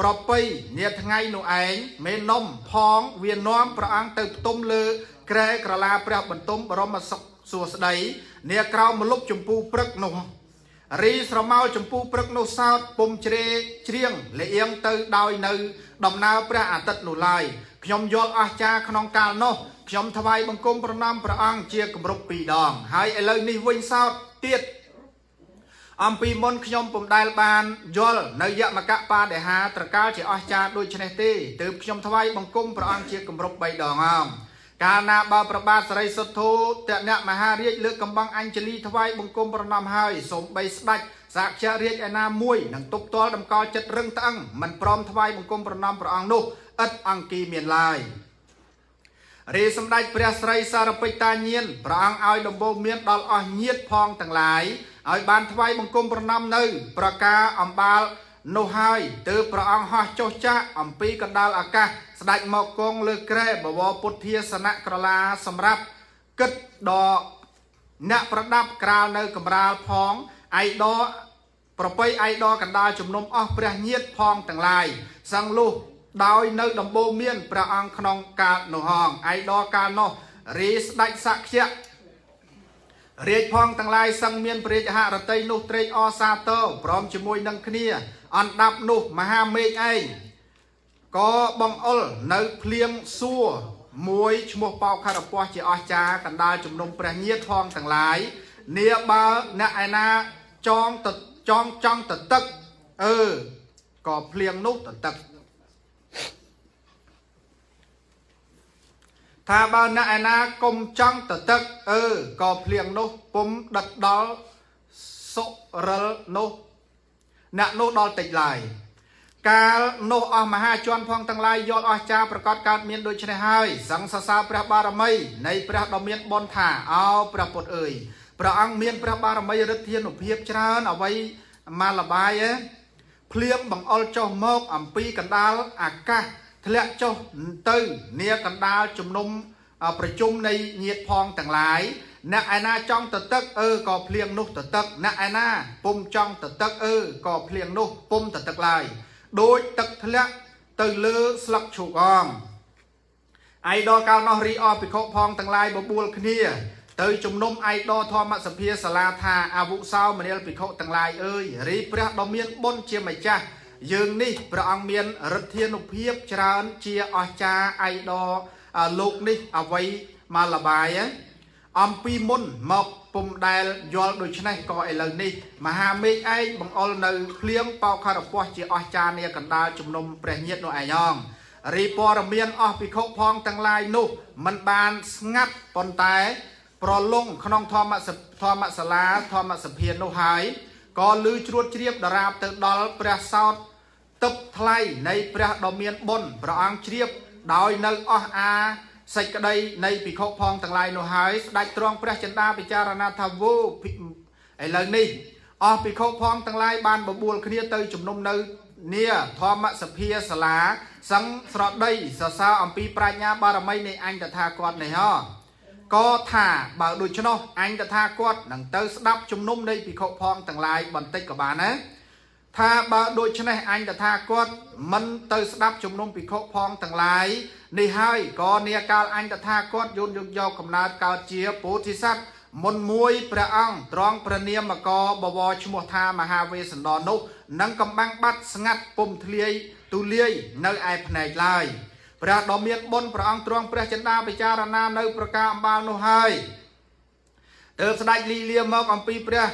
ប្រពៃនាថ្ងៃនោះឯងមេនំផងវានាំព្រះអង្គទៅផ្ទុំលើក្រែក្រឡាព្រះបន្ទុំបរមសុខសួស្ដី នាក្រោមមលុបចម្ពូព្រឹកនោះរីស្រមោលចម្ពូព្រឹកនោះសោតពុំជ្រេជ្រៀងលៀងទៅដោយនៅ ដំណើរព្រះអាទិត្យនោះឡើយខ្ញុំយល់អស្ចារ្យក្នុងកាលនោះខ្ញុំថ្វាយបង្គំប្រណម្យព្រះអង្គជាគម្រប់2ដង ហើយឥឡូវនេះវិញសោតទៀតអំពីមុនខ្ញុំពុំដែលបានយល់នៅយមកៈបាដេហាត្រកាលជាអស្ចារ្យដូចនេះទេទើបខ្ញុំថ្វាយបង្គំព្រះអង្គជាគម្រប់3ដងអង កាលណាបើប្របាទសរិសុទ្ធោតអ្នកមហារាជលើកកំបាំងអញ្ជលីថ្វាយបង្គំប្រណម្យហើយសូមបីស្ដាច់សាខ្យរាជឯណាមួយនឹងទប់ទល់តម្កល់ចិត្តរឹងត្អឹងមិនព្រមថ្វាយបង្គំប្រណម្យព្រះអង្គនោះឥតអង្គីមានឡើយរីសម្ដេចព្រះស្រីសារពេចតាញៀនព្រះអង្គឲ្យដំបូងមានដល់អស់ញាតផងទាំងឡាយឲ្យបានថ្វាយបង្គំប្រណម្យនៅ ប្រការអំបាល នោះហើយទើបព្រះអង្គហោះចុះចាក់អំពីកណ្ដាលអាកាស ស្ដេចមកគង់លើក្រែបវរពុទ្ធាសនៈក្រឡាសម្រាប់គិតដល់អ្នកប្រដាប់ក្រាលនៅកំរាលផងឯដប្រពៃឯដកណ្ដាលជំនុំអស់ព្រះញាតផងទាំងឡាយសង្លុះដោយនៅដំបូងមានព្រះអង្គក្នុងកាលនោះហងឯដកាលនោះរីស្ដេចសក្យៈរាជផងទាំងឡាយសឹងមានព្រះរាជហរតីនោះត្រេកអរសាទរព្រមជាមួយនឹងគ្នា អណ្ដាប់នោះមហាមេឃឯងក៏បងអុលនៅភ្លៀងសួរមួយឈ្មោះបោកខរពស់ជាអស្ចារកណ្ដាលជំនុំព្រះញាតផងទាំងឡាយនាបើអ្នកឯណាចងទៅចងចង់ទៅទឹកអឺក៏ភ្លៀងនោះទៅទឹកថាបើអ្នកឯណាកុំចង់ទៅទឹកអឺក៏ភ្លៀងនោះពុំដិតដល់សុរិលនោះ អ្នកនោះដល់តិចឡើយកាលនោះអស់មហាជនផងទាំងឡាយយល់អស្ចារ្យប្រកាសកើតមានដូច្នេះហើយសង្ឃសរសើរព្រះបារមីនៃព្រះដ៏មានបុណ្យថាអោព្រះពុទ្ធអើយព្រះអង្គមានព្រះបារមីឫទ្ធានុភាពច្រើនអ្វីមកលបាយភ្លៀងបង្អុលចុះមកអំពីកណ្ដាលអាកាសធ្លាក់ចុះទៅ នាកណ្ដាលជំនុំប្រជុំនៃញាតផងទាំងឡាយ អ្នកឯណាចង់ទៅទឹកអឺក៏ភ្លៀងនោះទៅទឹកអ្នកឯណាពុំចង់ទៅទឹកអឺក៏ភ្លៀងនោះពុំទៅទឹកឡើយដូចទឹកធ្លាក់ទៅលើស្លឹកឈូកអងឯដល់កាលនោះរីអភិក្ខុផងទាំងឡាយបបួលគ្នាទៅជំនុំឯកដធម្មសភាសាលាថាអវុសោមនាលភិក្ខុទាំងឡាយអើយរីព្រះដ៏មានបុណ្យជាម្ចាស់យើងនេះព្រះអង្គមានឫទ្ធានុភាពច្រើនជាអស្ចារ្យឯកដលោកនេះអវ័យមកលបាយ អំពីមុនមកពុំដែលយល់ដូច្នេះក៏ឥឡូវនេះមហាមេឃឯងបង្អុលនៅភ្លៀងបោកខរពស់ជាអស្ចារ្យនាកណ្ដាលជំនុំព្រះញាតនោះឯងរីព័រមានអស់ភិក្ខុផងទាំងឡាយនោះมันបានស្ងាត់ប៉ុន្តែប្រឡងក្នុងធម្មធម្មសាលាធម្មសភានោះហើយក៏លឺជ្រួតជ្រាបដរាបទៅដល់ព្រះសោតទឹកថ្លៃនៃព្រះដ៏មានបុណ្យព្រះអង្គជ្រាបដោយនៅអស់អា សេចក្តីនៃភិក្ខុផងទាំងឡាយនោះហើយស្ដេចទ្រង់ព្រះចិន្តាពិចារណាថាវោឥឡូវនេះអស់ភិក្ខុផងទាំងឡាយបានបបួលគ្នាទៅជំនុំនៅនាធម្មសភាសាលាសង្ឃស្រដីសរសើរអំពីប្រាជ្ញាបារមីនៃអញតថាគតនេះហ៎ក៏ថាបើដូច្នោះអញតថាគាត់នឹងទៅស្ដាប់ជំនុំនៃភិក្ខុផងទាំងឡាយបន្តិចក៏បានដែរ ថាបើដូច្នេះអញតថាគាត់មិនទៅស្ដាប់ជំនុំភិក្ខុផងទាំងឡាយនេះហើយក៏នាកាលអញតថាគាត់យន់យកយកកំណើតកើតជាពោធិសត្វមុនមួយព្រះអង្គត្រង់ព្រះនាមកបវរឈ្មោះថាមហាវេស្សន្តរនោះនឹងកំបាំងបាត់ស្ងាត់ពុំធ្លាយទូលាយនៅឯភ្នែកឡើយព្រះដ៏មានបុណ្យព្រះអង្គទ្រង់ព្រះចិន្តាពិចារណានៅប្រការអំបាលនោះហើយទើបស្ដេចលីលាមកអំពីព្រះ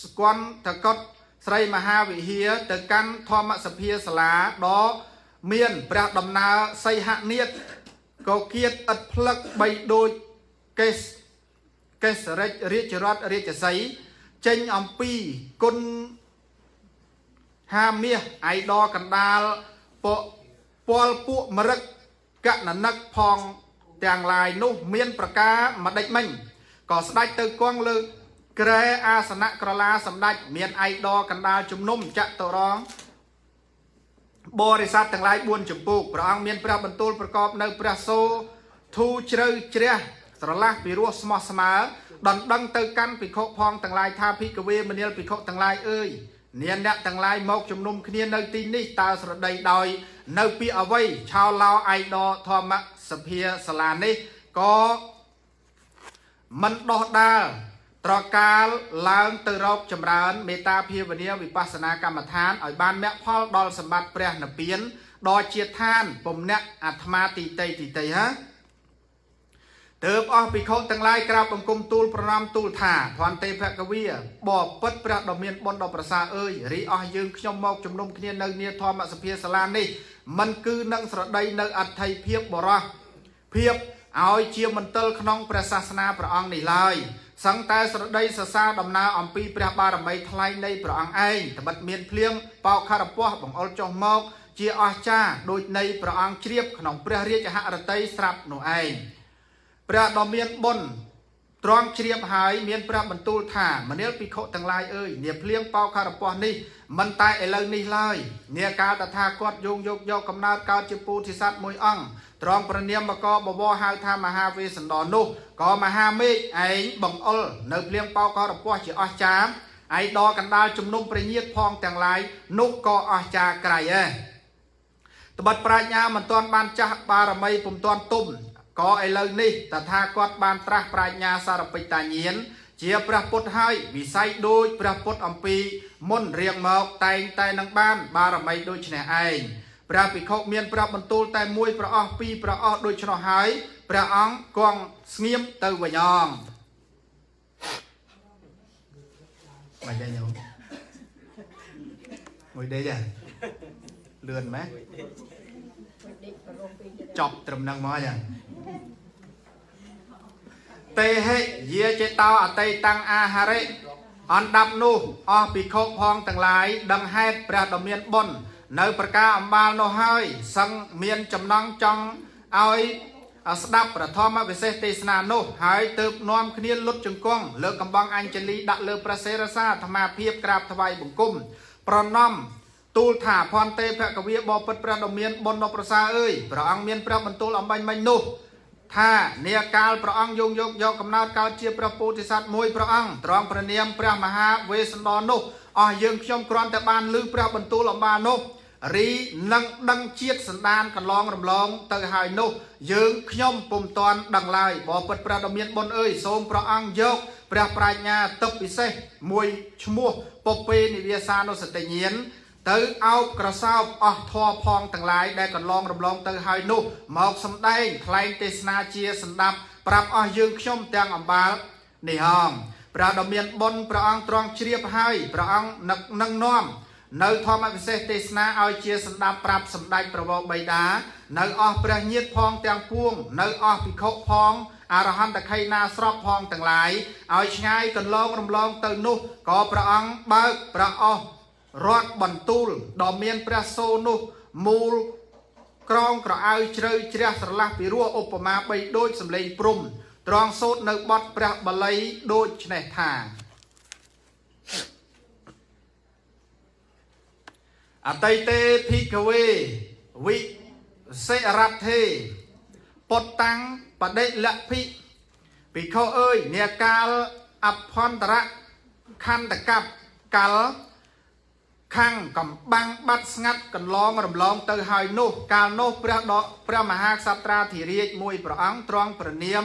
ស្គន់តកុដ ស្រីមហាវិហារទៅកាន់ធម្មសភាសាលាដ៏មានព្រះដំណើរសីហនាតក៏គៀតឥតផ្លឹកបីដូចកេសកេសរិចរាជរដ្ឋរាជសីចេញអំពីគុណហាមាសអៃដកណ្ដាលពពលពួកមរឹកកណនិកផងទាំងឡាយនោះមានប្រការម្ដេចមិញក៏ស្ដេចទៅគង់លើ ក្រែអាសនៈក្រឡាសម្ដេចមានអៃដកណ្ដាលជំនុំចតុរងបរិស័ទទាំងឡាយ4ចម្ពោះព្រះអង្គមានព្រះបន្ទូលប្រកបនៅព្រះសូធូជ្រៅជ្រះស្រឡះពីរោះស្មោះស្មើដណ្ដឹងទៅកាន់ភិក្ខុផងទាំងឡាយថាភិក្ខវេមនាលភិក្ខុទាំងឡាយអើយនាងអ្នកទាំងឡាយមកជំនុំគ្នានៅទីនេះតើស្រដីដោយ នៅពីអវ័យឆោឡោអៃដធម្មសភាសាលានេះក៏មិនដោះដាល ត្រកាលឡើងទៅរកចម្រើនមេត្តាភាវនាវិបស្សនាកម្មដ្ឋានឲ្យបានមគ្គផលដល់សម្បត្តិព្រះនិព្វានដល់ជាឋានពំនាក់អាត្មាទីតីទីតីហាទើបអស់ភិក្ខុទាំងឡាយក្រាបបង្គំទូលប្រណម្យទូលថាភ័ន្ទេភគវីបបពិតព្រះដ៏មានបុណ្យដ៏ប្រសើរអើយរីអស់យើងខ្ញុំមកជំនុំគ្នានៅនាធម្មសភាសាលានេះมันគឺនឹងស្រដីនៅអត្ថិភាពបរោះភាពឲ្យជាមន្ទិលក្នុងព្រះសាសនាព្រះអង្គនេះឡើយ សឹងតែស្រដីសរសើរដំណើរអំពីព្រះបារមីថ្លៃនៃព្រះអង្គឯងត្បិតមានភ្លៀងបោកខរពស់បង្អុលចុះមក ជាអស្ចារ្យដូចនៃព្រះអង្គជ្រាបក្នុងព្រះរាជហឫទ័យស្រាប់នោះឯងព្រះដ៏មានបុណ្យ ត្រង់ជ្រាបហើយមានព្រះបន្ទូលថាមនាលភិក្ខុទាំងឡាយអើយនាភ្លៀងបោកខរពស់នេះមិនតែឥឡូវនេះឡើយនាកាលតថាគាត់យោងយកយកកំណើតកើតជាពូធិសត្វមួយអង្គត្រង់ព្រះនាមកបវរហៅថាមហាវេស្សន្តរនោះក៏មហាមេឃឯងបង្អុលនៅភ្លៀងបោកក៏រពស់ជាអស្ចារ្យឯដកណ្ដាលជំនុំព្រះញាតផងទាំងឡាយនោះក៏អស្ចារ្យក្រៃដែរត្បិតប្រាជ្ញាមិនទាន់បានចាស់បារមីពុំទាន់ទុំ ក៏ឥឡូវនេះតថាគាត់បានត្រាស់ប្រាជ្ញាសារពិតាញាណជាព្រះពុទ្ធហើយវិស័យដូចព្រះពុទ្ធអំពីមុនរៀងមកតែងតែនឹងបាន បារមីដូចនេះឯងព្រះភិក្ខុមានព្រះបន្ទូលតែមួយប្រអស់ពីរប្រអស់ដូចនោះហើយព្រះអង្គគង់ស្ងៀមទៅវិញអងមកចាញ់ញោមមួយដេកហ៎លឿនម៉េចចប់ត្រឹមហ្នឹងមកចា តេហិយាចេតោអតីតាំងអាហារិអណ្ដាប់នោះអស់ភិក្ខុផងទាំងឡាយដឹងហេតុព្រះដ៏មានបុណ្យនៅប្រការអំបាលនោះហើយសឹងមានចំណងចង់ឲ្យស្ដាប់ប្រធមវិសេសទេសនានោះហើយទើបនាំគ្នាលុតជង្គង់លើកំបងអញ្ជលីដាក់លើប្រសេរសាអាត្មាភាពក្រាបថ្វាយបង្គំប្រណំទូលថាភ័ន្តេភគវិបបពិតព្រះដ៏មានបុណ្យដ៏ប្រសើរអើយព្រះអង្គមានព្រះបន្ទូលអំបញ្ញមិញនោះ ថានាកាលព្រះអង្គយងយកយកកំណើតកើតជាព្រះពោធិសត្វមួយព្រះអង្គត្រង់ព្រះនាមព្រះមហាវេស្សន្តរនោះអស់យើងខ្ញុំគ្រាន់តែបានឮព្រះបន្ទូលអំបានោះរីនឹងដឹងជាតិសន្តានកន្លងរំលងទៅហើយនោះ យើងខ្ញុំពុំតាន់ដឹងឡើយបបិទ្ធព្រះដ៏មានបុណ្យអើយសូមព្រះអង្គយកព្រះប្រាជ្ញាទឹកពិសេសមួយឈ្មោះពពេនិវាសានុសតិញាន ទៅអោបក្រសោបអស់ធေါ်ផងទាំងឡាយដែលកន្លងរំលងទៅហើយនោះមកសំដែងថ្លែងទេសនាជាសម្ដាប់ប្រាប់អស់យើងខ្ញុំទាំងអំបាលនេះហងព្រះដ៏មានបុណ្យព្រះអង្គទ្រង់ជ្រាបហើយព្រះអង្គនឹងនាំនៅធម្មវិសេសទេសនាឲ្យជាសម្ដាប់ប្រាប់សម្ដេចប្រវោបៃតានៅអស់ព្រះញាតផងទាំងពួង នៅអស់ភិក្ខុផងអរហន្តខៃណាស្របផងទាំងឡាយឲ្យឆ្ងាយកន្លងរំលងទៅនោះក៏ព្រះអង្គបើកព្រះអស់ រត់បន្ទូលដ៏មានព្រះសូរនោះមូលក្រងក្រអៅជ្រៅជ្រះស្រឡះពីរោះឧបមាបីដូចសំឡេងព្រំត្រង់សូត្រនៅបទព្រះបាលីដូចឆ្នេះថាអតីតេភិក្ខវេវិសិរដ្ឋេពុតតាំងបដិលភិភិក្ខុអើយនាកាលអភន្តរៈខន្តកັບកាល ខាងកំបាំងបាត់ស្ងាត់កន្លងរំលងទៅហើយនោះកាលនោះព្រះដកព្រះមហាក្សត្រាធិរាជមួយព្រះអង្គទ្រង់ប្រនាម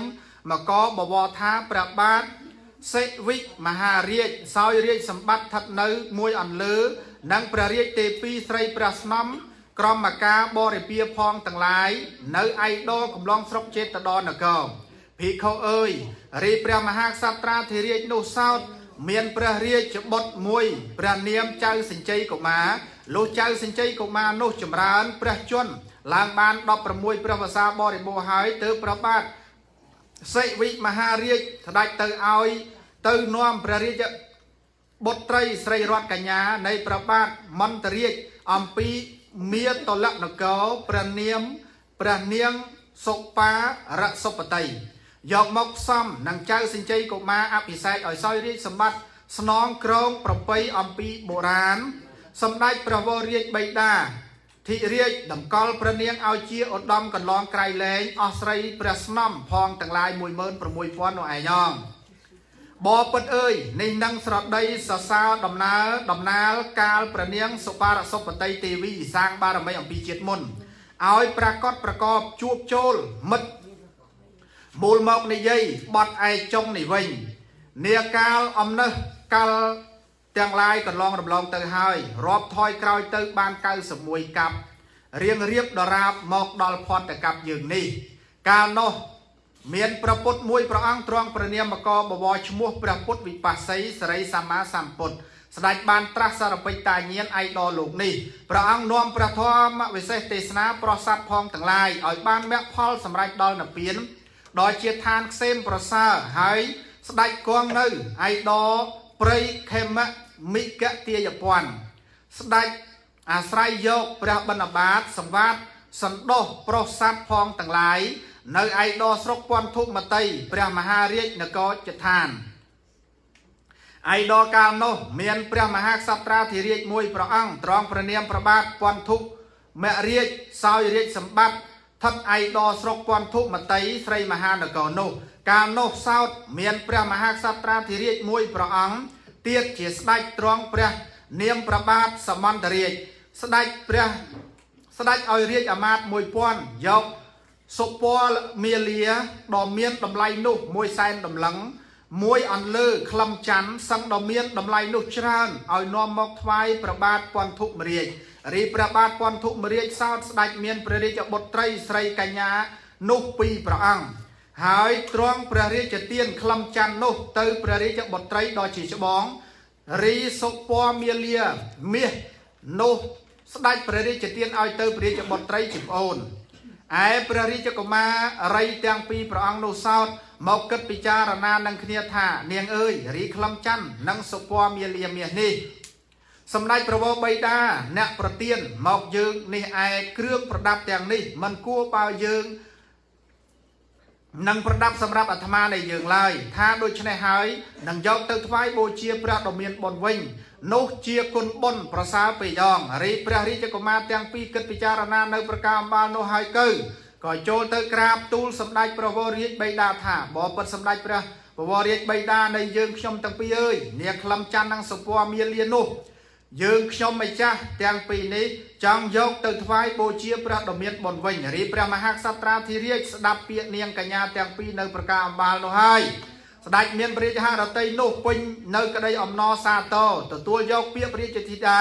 មកបវរថាព្រះបាទសិវិមហារាជសោយរាជសម្បត្តិស្ថិតនៅមួយអន្លើ និងព្រះរាជទេពីស្រីព្រះស្នំក្រមការបរិពាផងទាំងឡាយនៅឯដលកំឡងស្រុកចេតដនគរភិក្ខុអើយរីព្រះមហាក្សត្រាធិរាជនោះសោត មានព្រះរាជបុត្រមួយព្រះនាមចៅសញ្ជ័យកុមារលុះចៅសញ្ជ័យកុមារនោះចម្រើនព្រះជន្មឡើងបាន16ព្រះវស្សាបរិបូរហើយទើបព្រះបាទសិវិមហារាជស្ដេចទៅឲ្យទៅនាំព្រះរាជបុត្រីស្រីរតកញ្ញានៃព្រះបាទមន្តរាជអំពីមាតលនគរព្រះនាមព្រះនាងសុបារសុបតី យកមកផ្សំនឹងចៅសញ្ជ័យកុមារអភិសេកឲ្យសោយរាជសម្បត្តិស្នងក្រងប្រពៃអំពីបុរាណសម្ដេចព្រះវររាជបិតាធិរាជតម្កល់ព្រះនាងឲ្យជាឧត្តមកន្លងក្រៃលែងអស់ស្រីព្រះស្នំផងទាំងឡាយ16000នោះឯងងបបពិតអើយនេះនឹងស្រដីសរសើរដំណើរដំណាលកាលព្រះនាងសុបាទសុបតីទេវីសាងបារមីអំពីជាតិមុនឲ្យប្រកាសប្រកបជួបចូលមិត្ត មូលមកនិយាយបត់ឯចុងនេះវិញនាកាលអំណឹសកាលទាំងឡាយកន្លងរំលងទៅហើយរាប់ថយក្រោយទៅបាន91កាប់រៀងរៀបដរាបមកដល់ផតកັບយើងនេះ កាលនោះមានព្រះពុទ្ធមួយព្រះអង្គទ្រង់ព្រះនាមកបវរឈ្មោះព្រះពុទ្ធវិបស្សីសរិសម្មាសម្ពុទ្ធស្ដេចបានត្រាស់សារពេចតាញាណឯកដល់លោកនេះព្រះអង្គនាំព្រះធម៌វិសេសទេសនាប្រសាទផងទាំងឡាយឲ្យបានមគ្គផលសម្រេចដល់និព្វាន ដល់ជាឋានខ្សែមប្រសើរហើយស្ដេចគង់នៅឯដព្រៃខេមមិកទាយពន្ធស្ដេចអាស្រ័យយកព្រះបណ្ឌបាតសម្វាតសន្តោសប្រុសសัตว์ផងទាំងឡាយនៅឯដស្រុកពន្ធុមតីព្រះមហារាជនគរចឋានឯដកាលនោះមានព្រះមហាក្សត្រាធិរាជមួយព្រះអង្គត្រង់ព្រះនាមប្របាទពន្ធុមរាជសោយរាជសម្បត្តិ ថិតឯដស្រុកពន្ធុមតីស្រីមហានគរនោះ កាលនោះសោតមានព្រះមហាក្សត្រាធិរាជមួយព្រះអង្គទៀតជាស្ដេចត្រង់ព្រះ នាមប្របាទសមន្តរាជស្ដេចព្រះស្ដេចឲ្យរាជអាមាត្យ1000យកសុពណ៌មាលាដ៏មានតម្លៃនោះមួយសែនតម្លឹងមួយអន្លើក្លឹមច័ន្ទសឹងដ៏មានតម្លៃនោះច្រើនឲ្យនាំមកថ្វាយព្រះបាទពន្ធុមរាជ រីព្រះបាទពន្ធុមរាជសោតស្ដេចមានព្រះរាជបុត្រីស្រីកញ្ញានោះពីរព្រះអង្គហើយទ្រង់ព្រះរាជទានក្លឹមច័ន្ទនោះទៅព្រះរាជបុត្រីដ៏ជាច្បងរីសុពណ៌មាលាមាសនោះស្ដេចព្រះរាជទានឲ្យទៅព្រះរាជបុត្រីជាប្អូនឯព្រះរាជកុមារីទាំងពីរព្រះអង្គនោះសោតមកគិតពិចារណានឹងគ្នាថា នាងអើយរីក្លំច័ន្ទនិងសុពណ៌មាលាមាសនេះ សម្ដេចប្រវោបៃតាអ្នកប្រទៀនមកយើងនេះឯគ្រឿងប្រដាប់ទាំងនេះมันគួរបើយើងនឹងប្រដាប់សម្រាប់អាត្មានៃយើងឡើយថាដូច្នេះហើយនឹងយកទៅថ្វាយបូជាព្រះដ៏មានបុណ្យវិញនោះជាគុណបុណ្យប្រសើរពេយ៉ងរីព្រះរាជកុមារទាំងពីរគិតពិចារណានៅប្រការអំបាលនោះហើយទៅក៏ចូលទៅក្រាបទូលសម្ដេចព្រះវររាជបិតាថាបបិទ្ធសម្ដេចព្រះព្រះវររាជបិតានៃយើងខ្ញុំទាំងពីរអើយនាក្លំច័ន្ទនិងសុពណ៌មាលានោះ យើងខ្ញុំម្ចាស់ទាំងពីរនេះចង់យកទៅថ្វាយបូជាព្រះដ៏មានបុណ្យវិញរីព្រះមហាក្សត្រាធិរាជស្ដាប់ពាក្យនាងកញ្ញាទាំងពីរនៅប្រការអំបាលនោះហើយស្ដេចមានព្រះរាជហឫទ័យនោះពេញនៅក្តីអំណរសាទរទទួលយកពាក្យព្រះរាជធីតា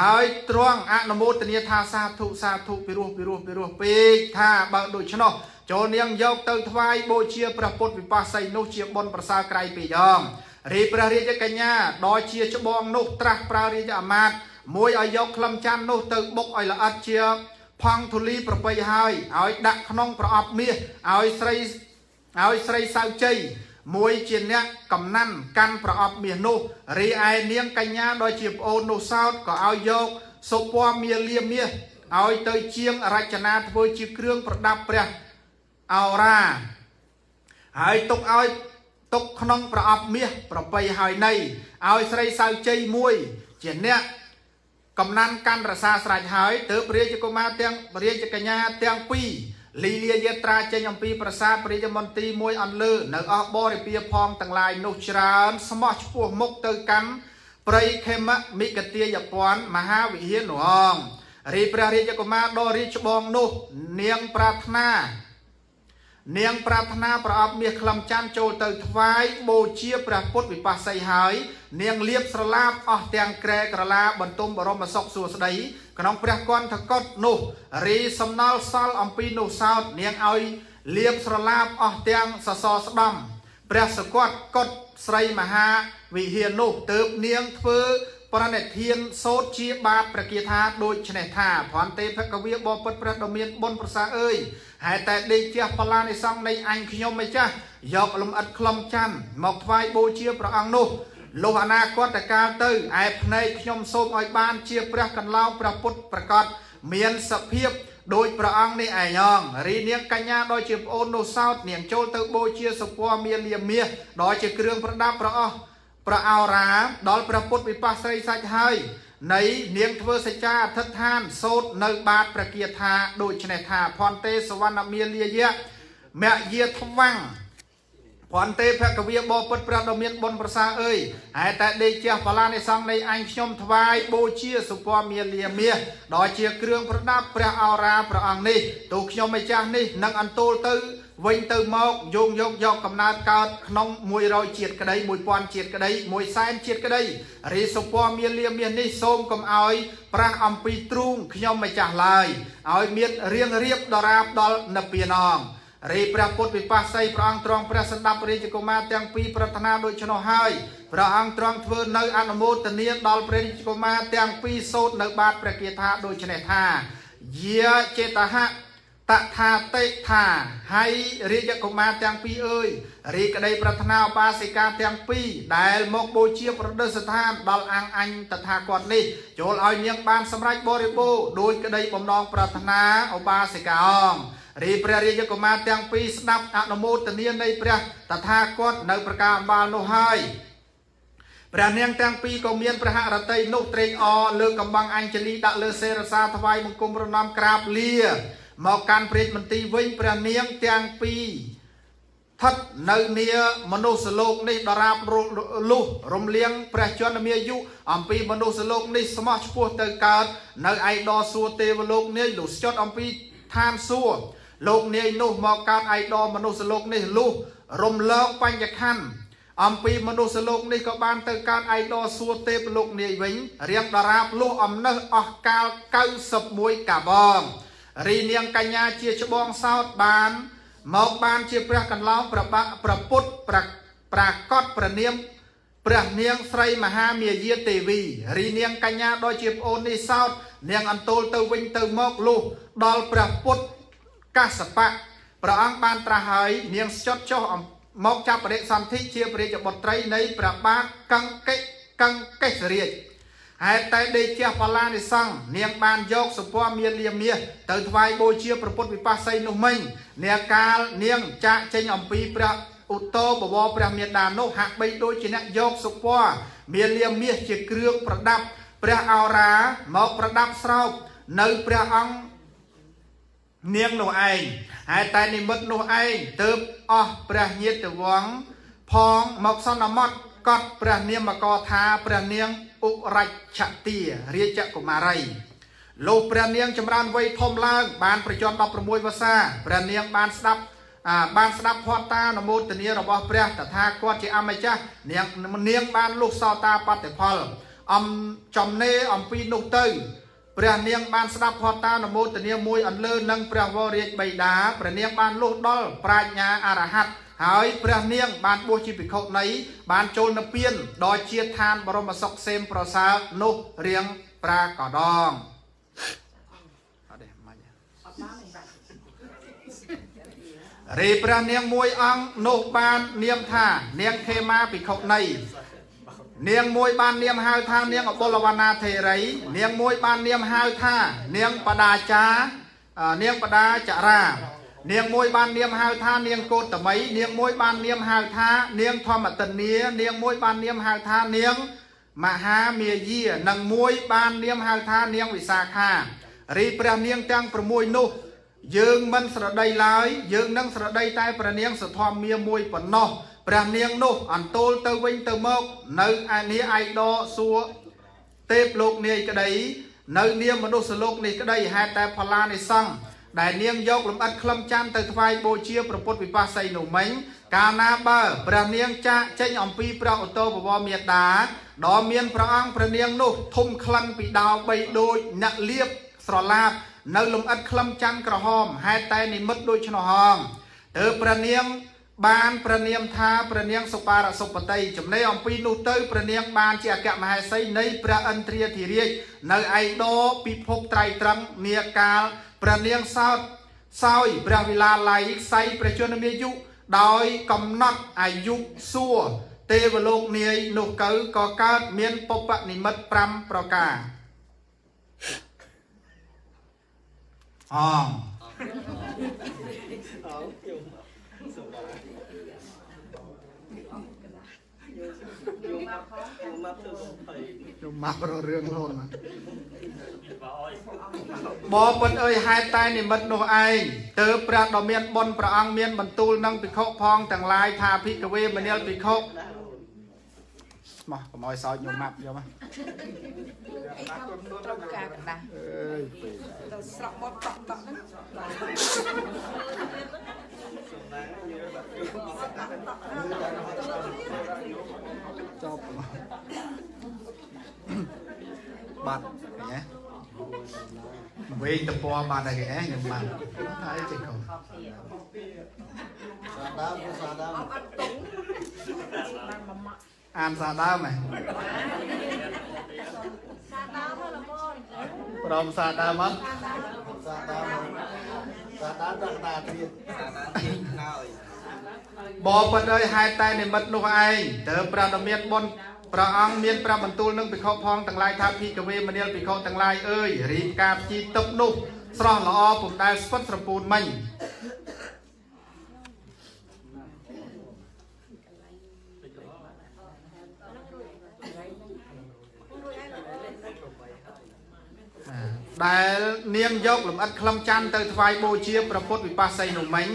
ហើយទ្រង់អនុមោទនាថាសាធុសាធុពិរោះពិរោះពិរោះពេកថាបើដូច្នោះចូលនាងយកទៅថ្វាយបូជាព្រះពុទ្ធវិបស្សីនោះជាបុណ្យប្រសើរក្រៃពីយ៉ង រីព្រះរាជកញ្ញាដ៏ជាច្បងនោះត្រាស់ប្រើរាជអាមាត្យមួយឲ្យយកក្លឹមច័ន្ទនោះទៅបុកឲ្យល្អិតជាផង់ធូលីប្របីហើយឲ្យដាក់ក្នុងប្រអប់មាសឲ្យស្រីឲ្យស្រីសៅជ័យមួយជាអ្នកកំណាន់កាន់ប្រអប់មាសនោះរីឯនាងកញ្ញាដ៏ជាប្អូននោះសោតក៏ឲ្យយកសុពណ៌មាលាមាសឲ្យទៅជាងរចនាធ្វើជាគ្រឿងប្រដាប់ព្រះអោរាហើយទុកឲ្យ ទុកក្នុងប្រអប់មាសប្របីហើយនៃឲ្យស្រីសៅជ័យមួយ ជាអ្នកកំណាន់កាន់រសាស្រេចហើយទើបរាជកុមារទាំងរាជកញ្ញាទាំងពីរលីលាយត្រាចេញអំពីប្រាសាទព្រះរាជមន្ទីរមួយអន្លើនៅអស់បរិពាផងទាំងឡាយនោះច្រើនស្មោះឆ្ពោះមុខទៅកាន់ព្រៃខេមៈមិកទាយពន្ធមហាវិហារនោះងរីព្រះរាជកុមារដ៏រាជបងនោះ នាងប្រាថ្នា នាងប្រាថ្នាប្រអប់មាសក្លំច័ន្ទចូលទៅថ្វាយបូជាព្រះពុទ្ធវិបស្សីហើយនាងលៀបស្រឡាបអស់ទាំងក្រែក្រឡាបន្ទុំបរមសុខសួស្តីក្នុងព្រះគន្ធកត់នោះរីសំណល់សល់អំពីនោះសោតនាងឲ្យលៀបស្រឡាបអស់ទាំងសសរស្ដំព្រះសកត់កត់ស្រីមហាវិហារនោះទៅនាងធ្វើ ប្រណិធានសោតជាបាតប្រគាថាដូចឆ្នេះថាភន្ទេភគវាបបិទ្ធព្រះដ៏មានបុណ្យប្រសើរអើយហេតុតែដេកជះបលានិសង្ឃនៃអញខ្ញុំម្ចាស់យកលំអិតខ្លំច័ន្ទមកថ្វាយបូជាព្រះអង្គនោះលុះអនាគតកាលទៅឯភ្នែកខ្ញុំសូមឲ្យបានជាព្រះកន្លងព្រះពុទ្ធប្រកាសមានសភាពដោយព្រះអង្គនេះឯងរីនាងកញ្ញាដោយជាប្អូននោះសោតនាងចូលទៅបូជាសុពណ៌មានលាមាសដោយជាគ្រឿងប្រដាប់ប្រអស់ ប្រអោរាដល់ព្រះពុទ្ធវិបស្សីសាច់ហើយនៃនាងធ្វើសច្ចាអធិដ្ឋានសោតនៅបាតប្រគាថាដូចនេះថាផនទេសវណ្ណមាលាយៈមយាថ្វាំងភន្ទេភគវាបពុតព្រះដ៏មានបុណ្យប្រសើរអើយហេតុតែដេកជះបលានិសង្ឃនៃអញខ្ញុំថ្វាយបូជាសុពមាលាមាសដ៏ជាគ្រឿងប្រដាប់ព្រះអរាព្រះអង្គនេះទូខ្ញុំម្ចាស់នេះនឹងអន្ទូលទៅ វិញទៅមកយោងយកយកកំណើតកើតក្នុង100ជាតិក្តី1000ជាតិក្តី1សែនជាតិក្តីរីសុពមានលាមាសនេះសូមកុំឲ្យប្រះអំពីទ្រូងខ្ញុំម្ចាស់ឡើយឲ្យមានរៀងរៀបដរាបដល់និព្វានងរីព្រះពុទ្ធវិបស្សីព្រះអង្គទ្រង់ព្រះសម្ដាប់រាជកុមារទាំងពីរប្រាថ្នាដូច្នោះហើយព្រះអង្គទ្រង់ធ្វើនៅអនុមោទនាដល់ព្រះរាជកុមារទាំងពីរសូត្រនៅបាតព្រះគាថាដូចនេះថាយាចេតហៈ តថាតិថាហើយរាជកុមារទាំងពីរអើយរីក្តីប្រាថ្នាឧបាសិកាទាំងពីរដែលមកបូជាប្រដិស្ថានដល់អង្គអញតថាគតនេះចូលឲ្យនាងបានសម្រេចបរិបូរដោយក្តីបំណងប្រាថ្នាឧបាសិកាអង្គរីព្រះរាជកុមារទាំងពីរស្ដាប់អនុមោទនានៃព្រះតថាគតនៅប្រការអំបាលនោះហើយព្រះនាងទាំងពីរក៏មានព្រះហរតីនោះត្រេកអរលើកកំបាំងអញ្ជលីដាក់លើសេរសាថ្វាយបង្គំរំដំក្រាបលា មកកាន់ព្រះមន្ទីរវិញព្រះនាងទាំងពីរស្ថិតនៅនីមនុស្សលោកនេះដរាបលុះរំលៀងព្រះជន្មាយុអំពីមនុស្សលោកនេះស្មោះឆ្ពោះទៅកើតនៅឯដសួរទេវលោកនេះលុះស្ចត់អំពីឋានសួគ៌លោកនាយនោះមកកើតឯដមនុស្សលោកនេះលុះរំលងបញ្ញខណ្ឌអំពីមនុស្សលោកនេះក៏បានទៅកើតឯដសួរទេពលោកនាយវិញរៀងដរាបលុះអំណឹសអស់កាល91កាបង រីនាងកញ្ញាជាច្បងសោតបាន មកបានជាព្រះកន្លងប្របាក់ប្រពុតប្រប្រាកដប្រនាមព្រះនាងស្រីមហាមាយាទេវីរីនាងកញ្ញាដ៏ជាប្អូននេះសោតនាងអន្ទោលទៅវិញទៅមកលុះដល់ព្រះពុទ្ធកាសបៈព្រះអង្គបានត្រាស់ហើយនាងស្ចត់ចុះមកចាប់បរិសន្ធិជាព្រះរាជបុត្រីនៃព្រះបាទកង្កិកង្កេសរាជ ហេតុតែដេកជះបលានិសង្ឃនាងបានយកសុពណ៌មានលាមាសទៅថ្វាយបូជាព្រះពុទ្ធវិបស្សីនោះមិញនាកាលនាងចាក់ចេញអំពីព្រះឧត្តរបវរព្រះមេដានោះហាក់បីដូចជាអ្នកយកសុពណ៌មានលាមាសជាគ្រឿងប្រដាប់ព្រះអោរាមកប្រដាប់ស្រោបនៅព្រះអង្គនាងនោះឯងហើយតែនិមិត្តនោះឯងទើបអស់ព្រះញាតិវង្សផងមកសន្មត់កត់ព្រះនាមកថាព្រះនាង ឧរច្ឆទារាជកុមារីលោកព្រះនាងចម្រើនវ័យធំឡើង បានប្រជញ្ញ16វស្សាព្រះនាងបានស្ដាប់បានស្ដាប់ផតតានមោទនារបស់ព្រះតថាគតជាអម្ចាស់នាងនាងបានលុះសោតាបតិផលអំចំណេអំពីនោះទៅព្រះនាងបានស្ដាប់ផតតានមោទនាមួយអន្លើនឹងព្រះវររាជបិតាព្រះនាងបានលុះដល់ប្រាជ្ញាអរហត្ត ហើយព្រះនាង បានបួសជាភិក្ខុនៃបានចូលនិព្វានដល់ជាឋានបរមសុខសេមប្រសើរនោះរៀងប្រាកដងអត់ទេមិនរីព្រះនាងមួយអង្គនោះបាននាមថា នាងខេមាភិក្ខុនៃនាងមួយបាននាមហៅថានាងអបុលវណ្ណាធេរី នាងមួយបាននាមហៅថា នាងបដាចានាងបដាចរា នាងមួយបាននាមហៅថានាងកោតមីនាងមួយបាននាមហៅថា នាងធម្មតនី នាងមួយបាននាមហៅថានាងមហាមាយានិងមួយបាននាមហៅថានាងវិសាខារីព្រះនាងទាំង6នោះ យើងមិនស្រដីឡើយយើងនឹងស្រដីតែព្រះនាងសធម្មមាមួយប៉ុណ្ណោះព្រះនាងនោះអន្ទោលទៅវិញទៅមក នៅឯនីឯដសួរទេពលោកនាយក្តី នៅនាមមនុស្សលោកនេះក្តីហេតុតែផល្លានិសង្ឃ ដែលនាងយកលំអិតខ្លឹមច័ន្ទទៅថ្វាយបូជាព្រះពុទ្ធវិបស្សីនោះមិញកាលណាបើព្រះនាងចាកចេញអំពីព្រះឧត្តរបវរមេតាដ៏មានព្រះអង្គព្រះនាងនោះធំក្លិនពីដោបីដូចអ្នកលៀបស្រឡាបនៅលំអិតខ្លឹមច័ន្ទក្រហមហេតុតែនិមិត្តដូចឆ្នោះហងទើបព្រះនាងបានព្រះនាមថាព្រះនាងសុបារសុបតីចំណេះអំពីនោះទៅព្រះនាងបានជាអគ្គមហេសីនៃព្រះឥន្ទ្រាធិរាជនៅឯដពិភពត្រៃត្រឹងនាកាល ព្រះនាងសោតសោយព្រះវិឡាល័យខ្សៃព្រះជន្មាយុដោយកំណត់អាយុសួរទេវលោកនាយនោះកើក៏កើតមានពពនិមិត្ត5ប្រការអខ្ញុំ មកររឿងលូនមកបបិទ្ធអើយហេតុតែនិមិត្តនោះឯងទើបព្រះដ៏មានបុណ្យព្រះអង្គមានបន្ទូលនឹងភិក្ខុផងទាំងឡាយថាភិក្ខវេមនាលភិក្ខុមកកុំឲ្យសោចខ្ញុំម៉ាប់យកមកត្រូវការកណ្ដាស់អើយទៅស្រក់បត់តក់តក់ហ្នឹង ចប់បាត់ឃើញទេវែងតពណ៌បាត់ហើយគេខ្ញុំបានថាអីចេះកុំសាដើមសាដើមអត់តុងបានមកម៉ាក់អានសាដើមហ៎សាដើមហ្នឹងបងព្រមសាដើមអត់សាដើមសាដើមដល់តាទៀតសាដើមទៀតណោយ បបិទ្ធអើយហេតុតែនិមិត្តនោះឯងតើព្រះដ៏មានបុណ្យព្រះអង្គមានប្រាប់បន្ទូលនឹងភិក្ខុផងទាំងឡាយថាភិក្ខវេមនាលភិក្ខុទាំងឡាយអើយរៀបការជីទឹកនោះស្រស់ល្អពុំដែលស្វិតស្រពូនមិញ ដែល នាងយកលំអិតខ្លឹមច័ន្ទទៅថ្វាយបូជាព្រះពុទ្ធវិបស្សីនោះមិញ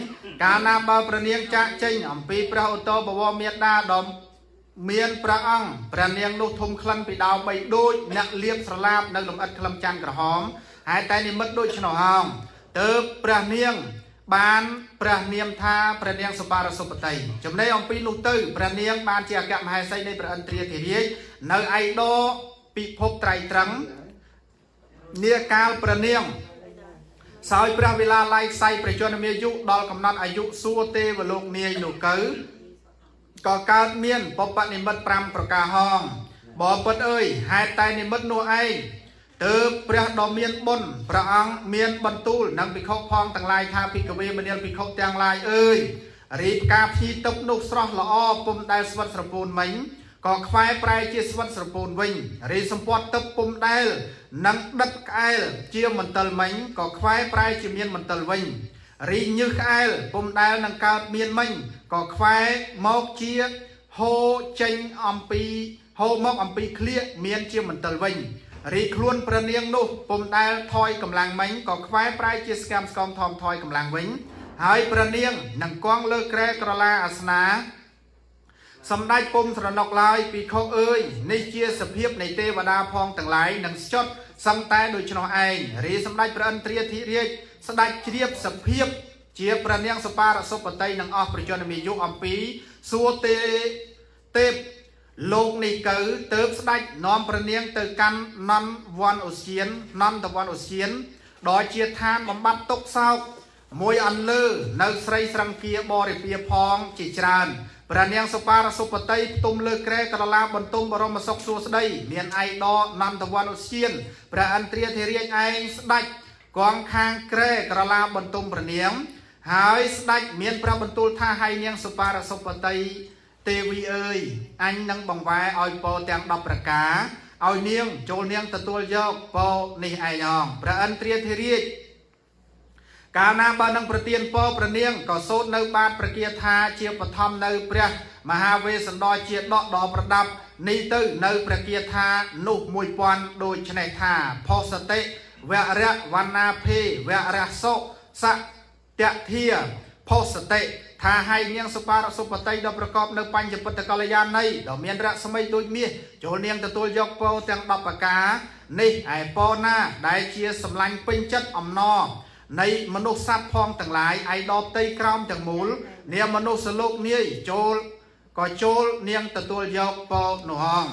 កាលណាបើព្រះនាងចាក់ចេញអំពីព្រះឧត្តរបវរមេតាដ៏មានព្រះអង្គព្រះនាងនោះធំក្លិនពីដោបីដូចអ្នកលៀបស្រឡាបនៅលំអិតក្លឹមច័ន្ទក្រហមហើយតែនិមិត្តដូចឆ្នោះហោងទៅព្រះនាងបានព្រះនាមថាព្រះនាងសុបារសុបតីចំណេះអំពីនោះទៅព្រះនាងបានជាអគ្គមហេសីនៃព្រះឥន្ទ្រាធិរាជនៅឯដពិភពត្រៃត្រឹង នាកាលព្រះនាងសោយព្រះវិឡាល័យខ្សៃប្រជន្មាយុដល់កំណត់អាយុសួរទេវលោកនាយនោះកើក៏កើតមានបបនិមិត្ត5ប្រការហងបបិទ្ធអើយហេតុតែនិមិត្តនោះឯងទើបព្រះដ៏មានបុណ្យព្រះអង្គមានបន្ទូលនឹងភិក្ខុផងទាំងឡាយថាភិក្ខវេមនាលភិក្ខុទាំងឡាយអើយរៀបការភ្ញីទឹកនោះស្រស់ល្អពុំដែលស្វិតស្រពូនមិញក៏ខ្វែប្រែជាស្វិតស្រពូនវិញរីសម្ពាត់ទឹកពុំដែល នឹងដិតក្អែលជាមន្ទិលមិញក៏ខ្វែប្រែជាមានមន្ទិលវិញរីញើសក្អែលពុំដែលនឹងកើតមានមិញក៏ខ្វែមកជាហូចេញអំពីហូមកអំពីក្លៀកមានជាមន្ទិលវិញរីខ្លួនព្រះនាងនោះពុំដែលថយកម្លាំងមិញក៏ខ្វែប្រែជាស្កាំស្គមថមថយកម្លាំងវិញហើយព្រះនាងនឹងគង់លើក្រែក្រឡាអាសនា សម្ដេចពុំស្រណុកឡើយពីខុសអើយនេះជាសភាពនៃទេវតាផងទាំងឡាយនឹងស្ចត់សឹងតែដូច្នោះឯងរីសម្ដេចព្រះឥន្ទ្រាធិរាជស្ដេចជ្រាបសភាព ជាព្រះនាងសបារសុបតីនឹងអស់ប្រជជនមាយុអំពីសួរទេទេពលោកនេះកើទៅស្ដេចនាំព្រះនាងទៅកាន់នន្ទវ័នអូសៀននន្ទវ័នអូសៀនដោយជាឋានបំបត្តិទុកសោកមួយអន្លើនៅស្រីស្រង្គៀបរិពាផងជាច្រើន ព្រះនាងសុបារសុបតីផ្ទុំលើក្រែក្រឡាបន្ទុំបរមសុខសួស្តីមានឯកដនន្តវ័នឧសៀនព្រះឥន្ទ្រាធិរាជឯងស្ដេចគងខាងក្រែក្រឡាបន្ទុំព្រះនាង ហើយស្ដេចមានព្រះបន្ទូលថាហើយនាងសុបារសុបតីទេវីអើយអញនឹងបង្វែរឲ្យពោទាំង10ប្រការឲ្យនាងចូលនាងទទួលយកពោនេះឯងអងព្រះឥន្ទ្រាធិរាជ កាលណាបើនឹងប្រទៀនពរព្រះនាងក៏សូត្រនៅបាតប្រគាថាជាបឋមនៅព្រះមហាវេសន្តរជាដកដល់ប្រដាប់នេះទៅនៅព្រះគាថានោះ1000ដូចឆ្នេះថាផោសតិវរៈវណ្ណាភេវរៈសុសតធាផុសតិថាហើយនាងសុបារសុបតីដ៏ប្រកបនៅបញ្ញពុទ្ធកល្យាណីដ៏មានរស្មីដូចមាសចូលនាងទទួលយកពោទាំង10ប្រការនេះឯពោណាដែលជាសម្លាញ់ពេញចិត្តអំណរ នៃមនុស្សសត្វផងទាំងឡាយឯដបតីក្រោមទាំងមូលនាងមនុស្សលោកនាយចូលក៏ចូលនាងទទួលយកពោនោះហង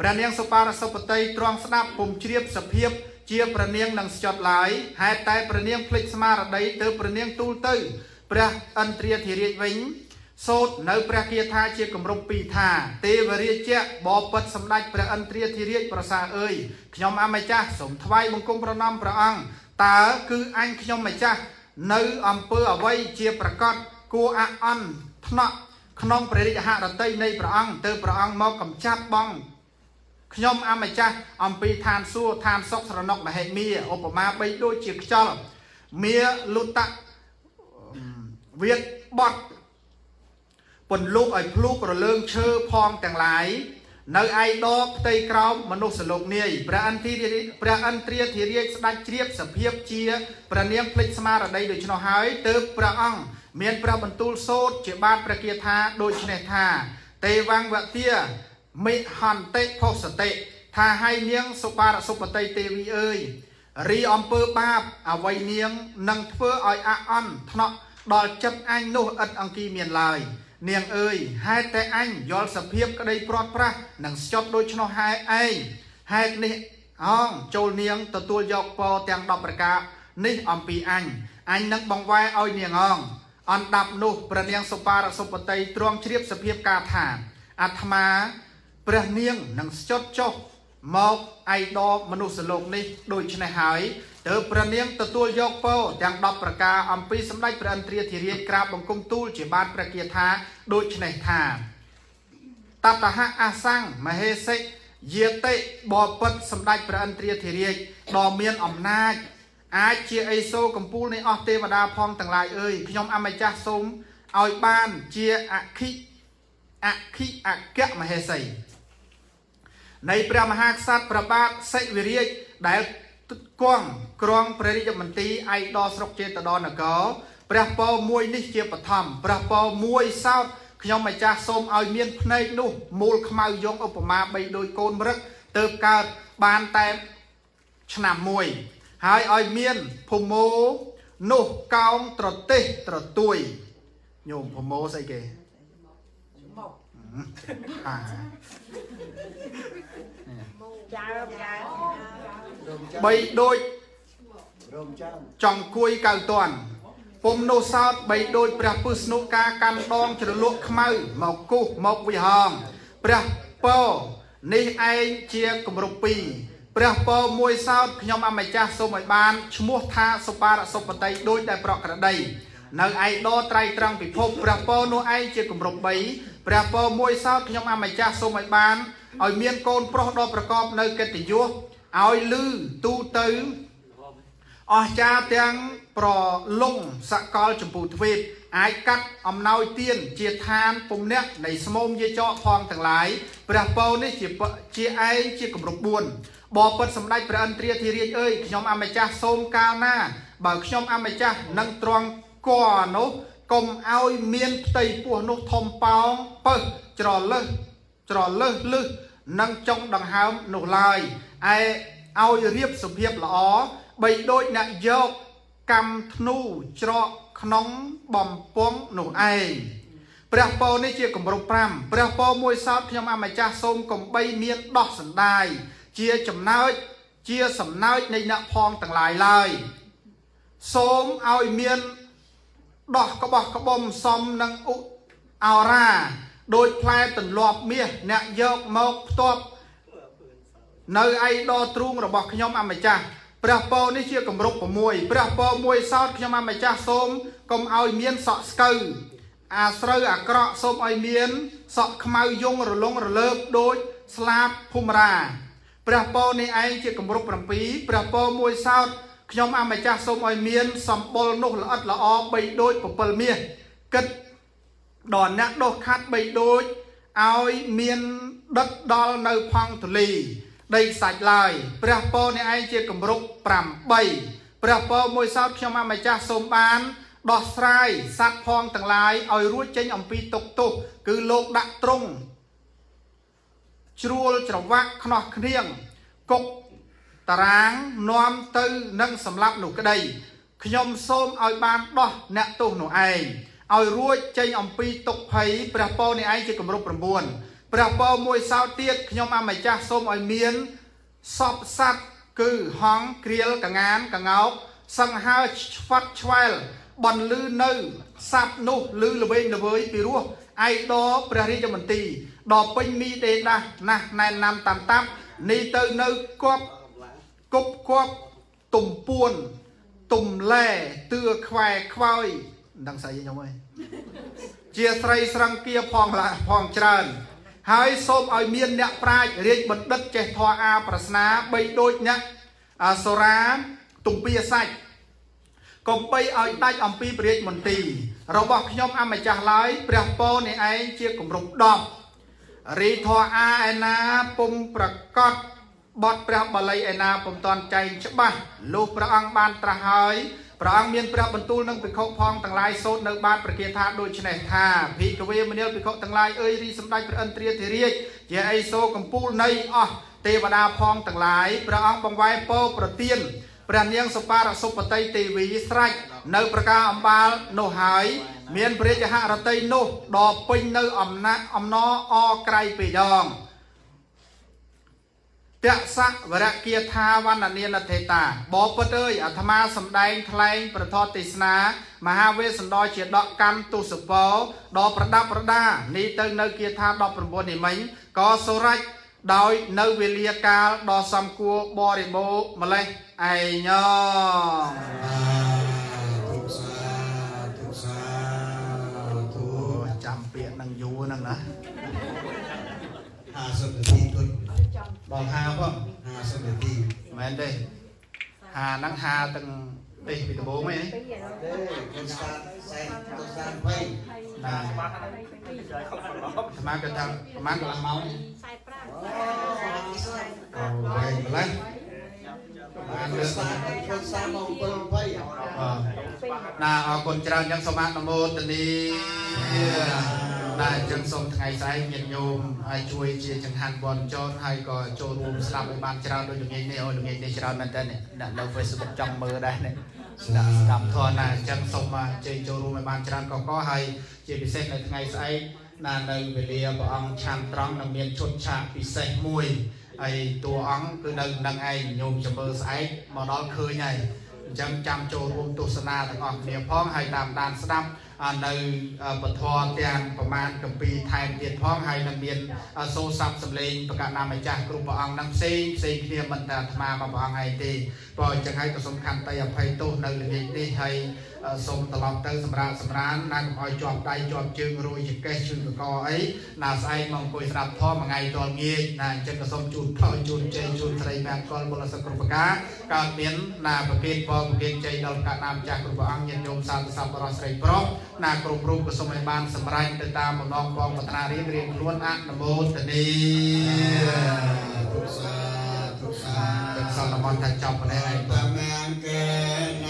ព្រះនាងសុបារសុបតីទ្រង់ស្ដាប់ពុំជ្រាបសភាពជាព្រះនាងនឹងស្ចត់ឡាយហេតុតែព្រះនាងភ្លេចស្មារតីទៅព្រះនាងទូលទៅព្រះឥន្ទ្រាធិរាជវិញសូត្រនៅព្រះគាថាជាគម្រប់ពីរថា ទេវរាជៈបបិទ្ធសម្ដេចព្រះឥន្ទ្រាធិរាជប្រសាអើយខ្ញុំអម្ចាស់សូមថ្វាយបង្គំប្រណម្យព្រះអង្គ តើគឺអញខ្ញុំម្ចាស់នៅអំពើអ្វីជាប្រកាសគួរអអន់ថ្នាក់ក្នុងព្រះរាជហឫទ័យនៃព្រះអង្គទៅព្រះអង្គមកកំចាត់បងខ្ញុំអម្ចាស់អំពីឋានសួគ៌ឋានសុខស្រណុកមហិមាឧបមាបីដូចជាខ្យល់មាលុតៈវាបត់ពន្លុកឲ្យភ្លុករលើងឈើផងទាំងឡាយ នៅឯដបផ្ទៃក្រោមមនុស្សលោកនាយព្រះអន្តិព្រះអន្ត្រាធិរាជស្ដេចជ្រាបសភាពជាព្រះនាងភ្លេចស្មារតីដូច្នោះហើយទើបព្រះអង្គមានព្រះបន្ទូលសូត្រជាបាទព្រះគាថាដូចនេះថា ទេវង្វទាមិហន្តិផុសតិថាឲ្យនាងសុបារសុបតីទេវីអើយរីអំពើបាបអវ័យនាងនឹងធ្វើឲ្យអាក់អន់ថ្នាក់ដល់ចិត្តអញនោះឥតអង្គីមានឡើយ នាងអើយហេតុតែអញយល់សភាពក្តីព្រាត់ប្រាសនិងស្ចត់ដូច្នោះហេតុឯងហេតុនេះអងចូលនាងទទួលយកពរទាំង10ប្រការនេះអំពីអញអញនឹងបង្វែរឲ្យនាងអងអណ្ដាប់នោះព្រះនាងសុបារសុបតីទ្រង់ជ្រាបសភាពការថាអាត្មាព្រះនាងនឹងស្ចត់ចុះមកឯដបមនុស្សលោកនេះដូច្នេះហើយ ទើបព្រះនាងទទួលយកពរទាំង10ប្រការអំពីសម្ដេចព្រះឥន្ទ្រាធិរាជក្រាបបង្គំទូលជាបានព្រះគាថាដូចនេះថាតតហៈអសង្ឃមហេសិយាតិបពិតសម្ដេចព្រះឥន្ទ្រាធិរាជដ៏មានអំណាច អាចជាអេសូកំពូលនៃអស់ទេវតាផងទាំងឡាយអើយខ្ញុំអម្ចាស់សូមឲ្យបានជាអខិអខិអគ្គមហេសីនៃព្រះមហាក្សត្រប្របាទសិវិរាជដែល គង់ក្រងព្រះរាជមន្ទីរឯកដល់ស្រុកចេតដនគរព្រះពរមួយនេះជាបឋមព្រះពរមួយសោតខ្ញុំម្ចាស់សូមឲ្យមានភ្នែកនោះមូលខ្មៅយងឧបមាបីដូចកូនមរឹកទៅកើតបានតែឆ្នាំមួយហើយឲ្យមានភូមោនោះកោងត្រទេសត្រទួយញោមភូមោស្អីគេមកអាចាចា បីដូចរោមចាំចង់គួយកៅតន់ពុំនោះសោតបីដូចព្រះពុស្នុការកាន់ដងជ្រលក់ខ្មៅមកគុះមកវិហងព្រះពរនេះឯងជាគម្រប់2ព្រះពរមួយសោតខ្ញុំអម្ចាស់សូមឲ្យបានឈ្មោះថាសុបារសុបតីដូចដែលប្រកក្រដីនៅឯដត្រៃត្រង់ពិភពព្រះពរនោះឯងជាគម្រប់3ព្រះពរមួយសោតខ្ញុំអម្ចាស់សូមឲ្យបានឲ្យមានកូនប្រុសដ៏ប្រកបនៅកិត្តិយស ឲ្យលឺទូទៅអស្ចារ្យទាំងប្រលងសកលចម្ពោះទ្វេបអាចកាត់អំណោយទៀនជាឋានពំនាក់នៃស្មោមយាចកផងទាំងឡាយព្រះពរនេះជាជាឯងជាគម្រប់4បបិទ្ធសម្ដេចព្រះឥន្ទ្រាធិរាជអើយខ្ញុំអម្ចាស់សូមកាលណាបើខ្ញុំអម្ចាស់នឹងត្រង់កនោះកុំឲ្យមានផ្ទៃពោះនោះធំប៉ោងពើច្រលឹះច្រលឹះលឹះនឹងចុងដង្ហើមនោះឡើយឯ ឲ្យរៀបសុភាពល្អបីដូចអ្នកយកកម្មធ្នូច្រកក្នុងបំពង់នោះឯងព្រះពរនេះជាគម្រប់5ព្រះពរមួយសោតខ្ញុំអម្ចាស់សូមកំបីមានដោះសណ្ដាយជាចំណើចជាសំណើចនៃអ្នកផងទាំងឡាយឡើយសូមឲ្យមានដោះក្បោះក្បំសំនឹងឧអោរាដោយផ្លែទន្លាប់មាសអ្នកយកមកផ្ទាប់ នៅឯដទ្រូងរបស់ខ្ញុំអម្ចាស់ព្រះពរនេះជាគម្រប់6ព្រះពរមួយសោតខ្ញុំអម្ចាស់សូមកុំឲ្យមានសក់ស្កូវអាស្រូវអាក្រក់សូមឲ្យមាន សក់ខ្មៅយងរលងរលើបដូចស្លាបភូមរាព្រះពរនេះឯងជាគម្រប់7ព្រះពរមួយសោតខ្ញុំអម្ចាស់សូមឲ្យមានសម្បុរនោះល្អិតល្អបីដូច7មាសគិតដល់អ្នកដុសខាត់បីដូចឲ្យមានដិតដល់នៅផង់ទលី ដីសាច់ឡើយព្រះពរនេះឯងជាគម្រប់8ព្រះពរមួយសោតខ្ញុំអម្ចាស់សូមបានដោះស្រាយសត្វផងទាំងឡាយឲ្យរួចចេញអំពីទុកទោសគឺលោកដាក់ត្រង់ជ្រួលច្រវាក់ខ្នោះគ្នៀងគុកតារាងនាំទៅនឹងសម្លាប់នោះក្តីខ្ញុំសូមឲ្យបានដោះអ្នកទោសនោះឯងឲ្យរួចចេញអំពីទុកភ័យព្រះពរនេះឯងជាគម្រប់9 ព្រះពរមួយសោតទៀតខ្ញុំអម្ចាស់សូមឲ្យមានសពសัตว์គឺហងគ្រៀលកងានកងោកសង្ហើឆ្វាត់ឆ្វែលបន្លឺនៅសັບនោះឮល្វែងល្វើយពីរោះឯកដព្រះរាជមន្ទីរដល់ពេញមីទេដាស់ណាស់ណែនាំតាមតាប់នេះទៅនៅគប់គប់គប់ទំពួនទំលែទឿខ្វែខ្វោយមិនដឹងស្អីខ្ញុំអើយជាស្រីស្រង្គាផងផងច្រើន ហើយសូមឲ្យមានអ្នកប្រាជ្ញរាជបណ្ឌិតចេះធរអាប្រស្នាបីដូចអ្នកអសូរាទំពីសាច់កុំបីឲ្យដាច់អំពីព្រះរាជមន្ទីររបស់ខ្ញុំអម្ចាស់ឡើយព្រះពរនេះឯងជាគម្រប់10រីធរអាឯណាពុំប្រកាសបត់ព្រះបាលីឯណាពុំតាន់ចែងច្បាស់លុះព្រះអង្គបានត្រាស់ហើយ ព្រះអង្គមានព្រះបន្ទូលនឹងភិក្ខុផងទាំងឡាយសូត្រនៅបានប្រកាសថាដូច្នេះថាភិក្ខវេមនាលភិក្ខុទាំងឡាយអើយរីសម្ដេចព្រះឥន្ទ្រាធិរាជជាអីសូកំពូលនៃអស់ទេវតាផងទាំងឡាយព្រះអង្គបង្វែរពោប្រទានព្រះនាងសុបារសុបតីទេវីស្រេចនៅប្រការអំបាលនោះហើយមានព្រះរាជហរតីនោះដ៏ពេញនៅអំណាចអំណរអក្រៃពេយ៉ង តសៈវរគាថាវណ្ណនានធេតាបបពុតអើយអាត្មាសំដែងថ្លែងប្រធទេសនា មហាវេសន្តរជាដកកម្មទុសពោដល់ប្រដាប់ប្រដានេះទៅនៅគាថា19នេះមិញក៏សូរ៉ាច់ដោយនៅវេលាកាលដ៏សំគួរបរិបូរម្លេះឯងទុកសាទុកសាទុចាំពាក្យនឹងយូរហ្នឹងណា 50នាទីគុណ ដល់50ផង50នាទីមែនទេហាហ្នឹងហាទាំងទេសពីដំបូងហ៎ទេគុណស្តាសែនគុណស្តា20ណាអាត្មាគាត់ថាប្រហែលកន្លះម៉ោងអូវែងម្លេះបានលើកបានគុណស្តាមក720អណាអរគុណច្រើនយ៉ាងសូមអនុមោទនី ណាអញ្ចឹងសូមថ្ងៃស្អែកញាតិញោមហើយជួយជាចង្ហាន់បនចោតហើយក៏ចូលរួមស្ដាប់ឲ្យបានច្រើនដូចល្ងាចនេះអូល្ងាចនេះច្រើនមែនតើអ្នកនៅ Facebook ចង់មើលដែរនេះស្ដាប់ស្ដាប់ធនណាអញ្ចឹងសូមជ័យចូលរួមឲ្យបានច្រើនកកហើយជាពិសេសនៅថ្ងៃស្អែកណានៅវេលាព្រះអង្គឆាន់ត្រង់នឹងមានឈុតឆាកពិសេសមួយហើយតួអង្គគឺនៅនឹងឯងញោមចាំមើលស្អែកមកដល់ឃើញហើយអញ្ចឹងចាំចូលរួមទស្សនាទាំងអស់គ្នាផងហើយតាមដានស្ដាប់ នៅពធទាំងប្រមាណកម្ពីថែមទៀតផងហើយនឹងមានសូរស័ព្ទសម្លេងប្រកាសណាម្ចាស់គ្រប់ព្រះអង្គនឹងផ្សេងផ្សេងគ្នាមិនតែអាត្មារបស់ព្រះអង្គឯងទេព្រោះអញ្ចឹងហើយក៏សូមខន្តីអភ័យទោសនៅល្ងាចនេះហើយសូមត្រឡប់ទៅសម្រាប់សម្រានណាកុំឲ្យជាប់ដៃជាប់ជើងរួយចង្កេះជើងកកអីណាស្អែកមកអង្គុយស្ដាប់ធម៌មួយថ្ងៃតលងាយណាអញ្ចឹងក៏សូមជូនផលជូនជ័យជូនស្រីមង្គលបុលសគ្រប់ប្រការកើតមានណាប្រគេតពរប្រគេតជ័យដល់កាណាម្ចាស់គ្រប់ព្រះអង្គញាតិញោមសាធុសពរស្រីប្រុសណាគ្រប់រូបក៏សូមឲ្យបានសម្រេចទៅតាមបំណងបងប្រាថ្នារៀងរៀងខ្លួនអនុមោទនីទុកសាទុកសាទឹកសន្មតថាចប់ប៉ុណ្ណេះហើយតមានកេ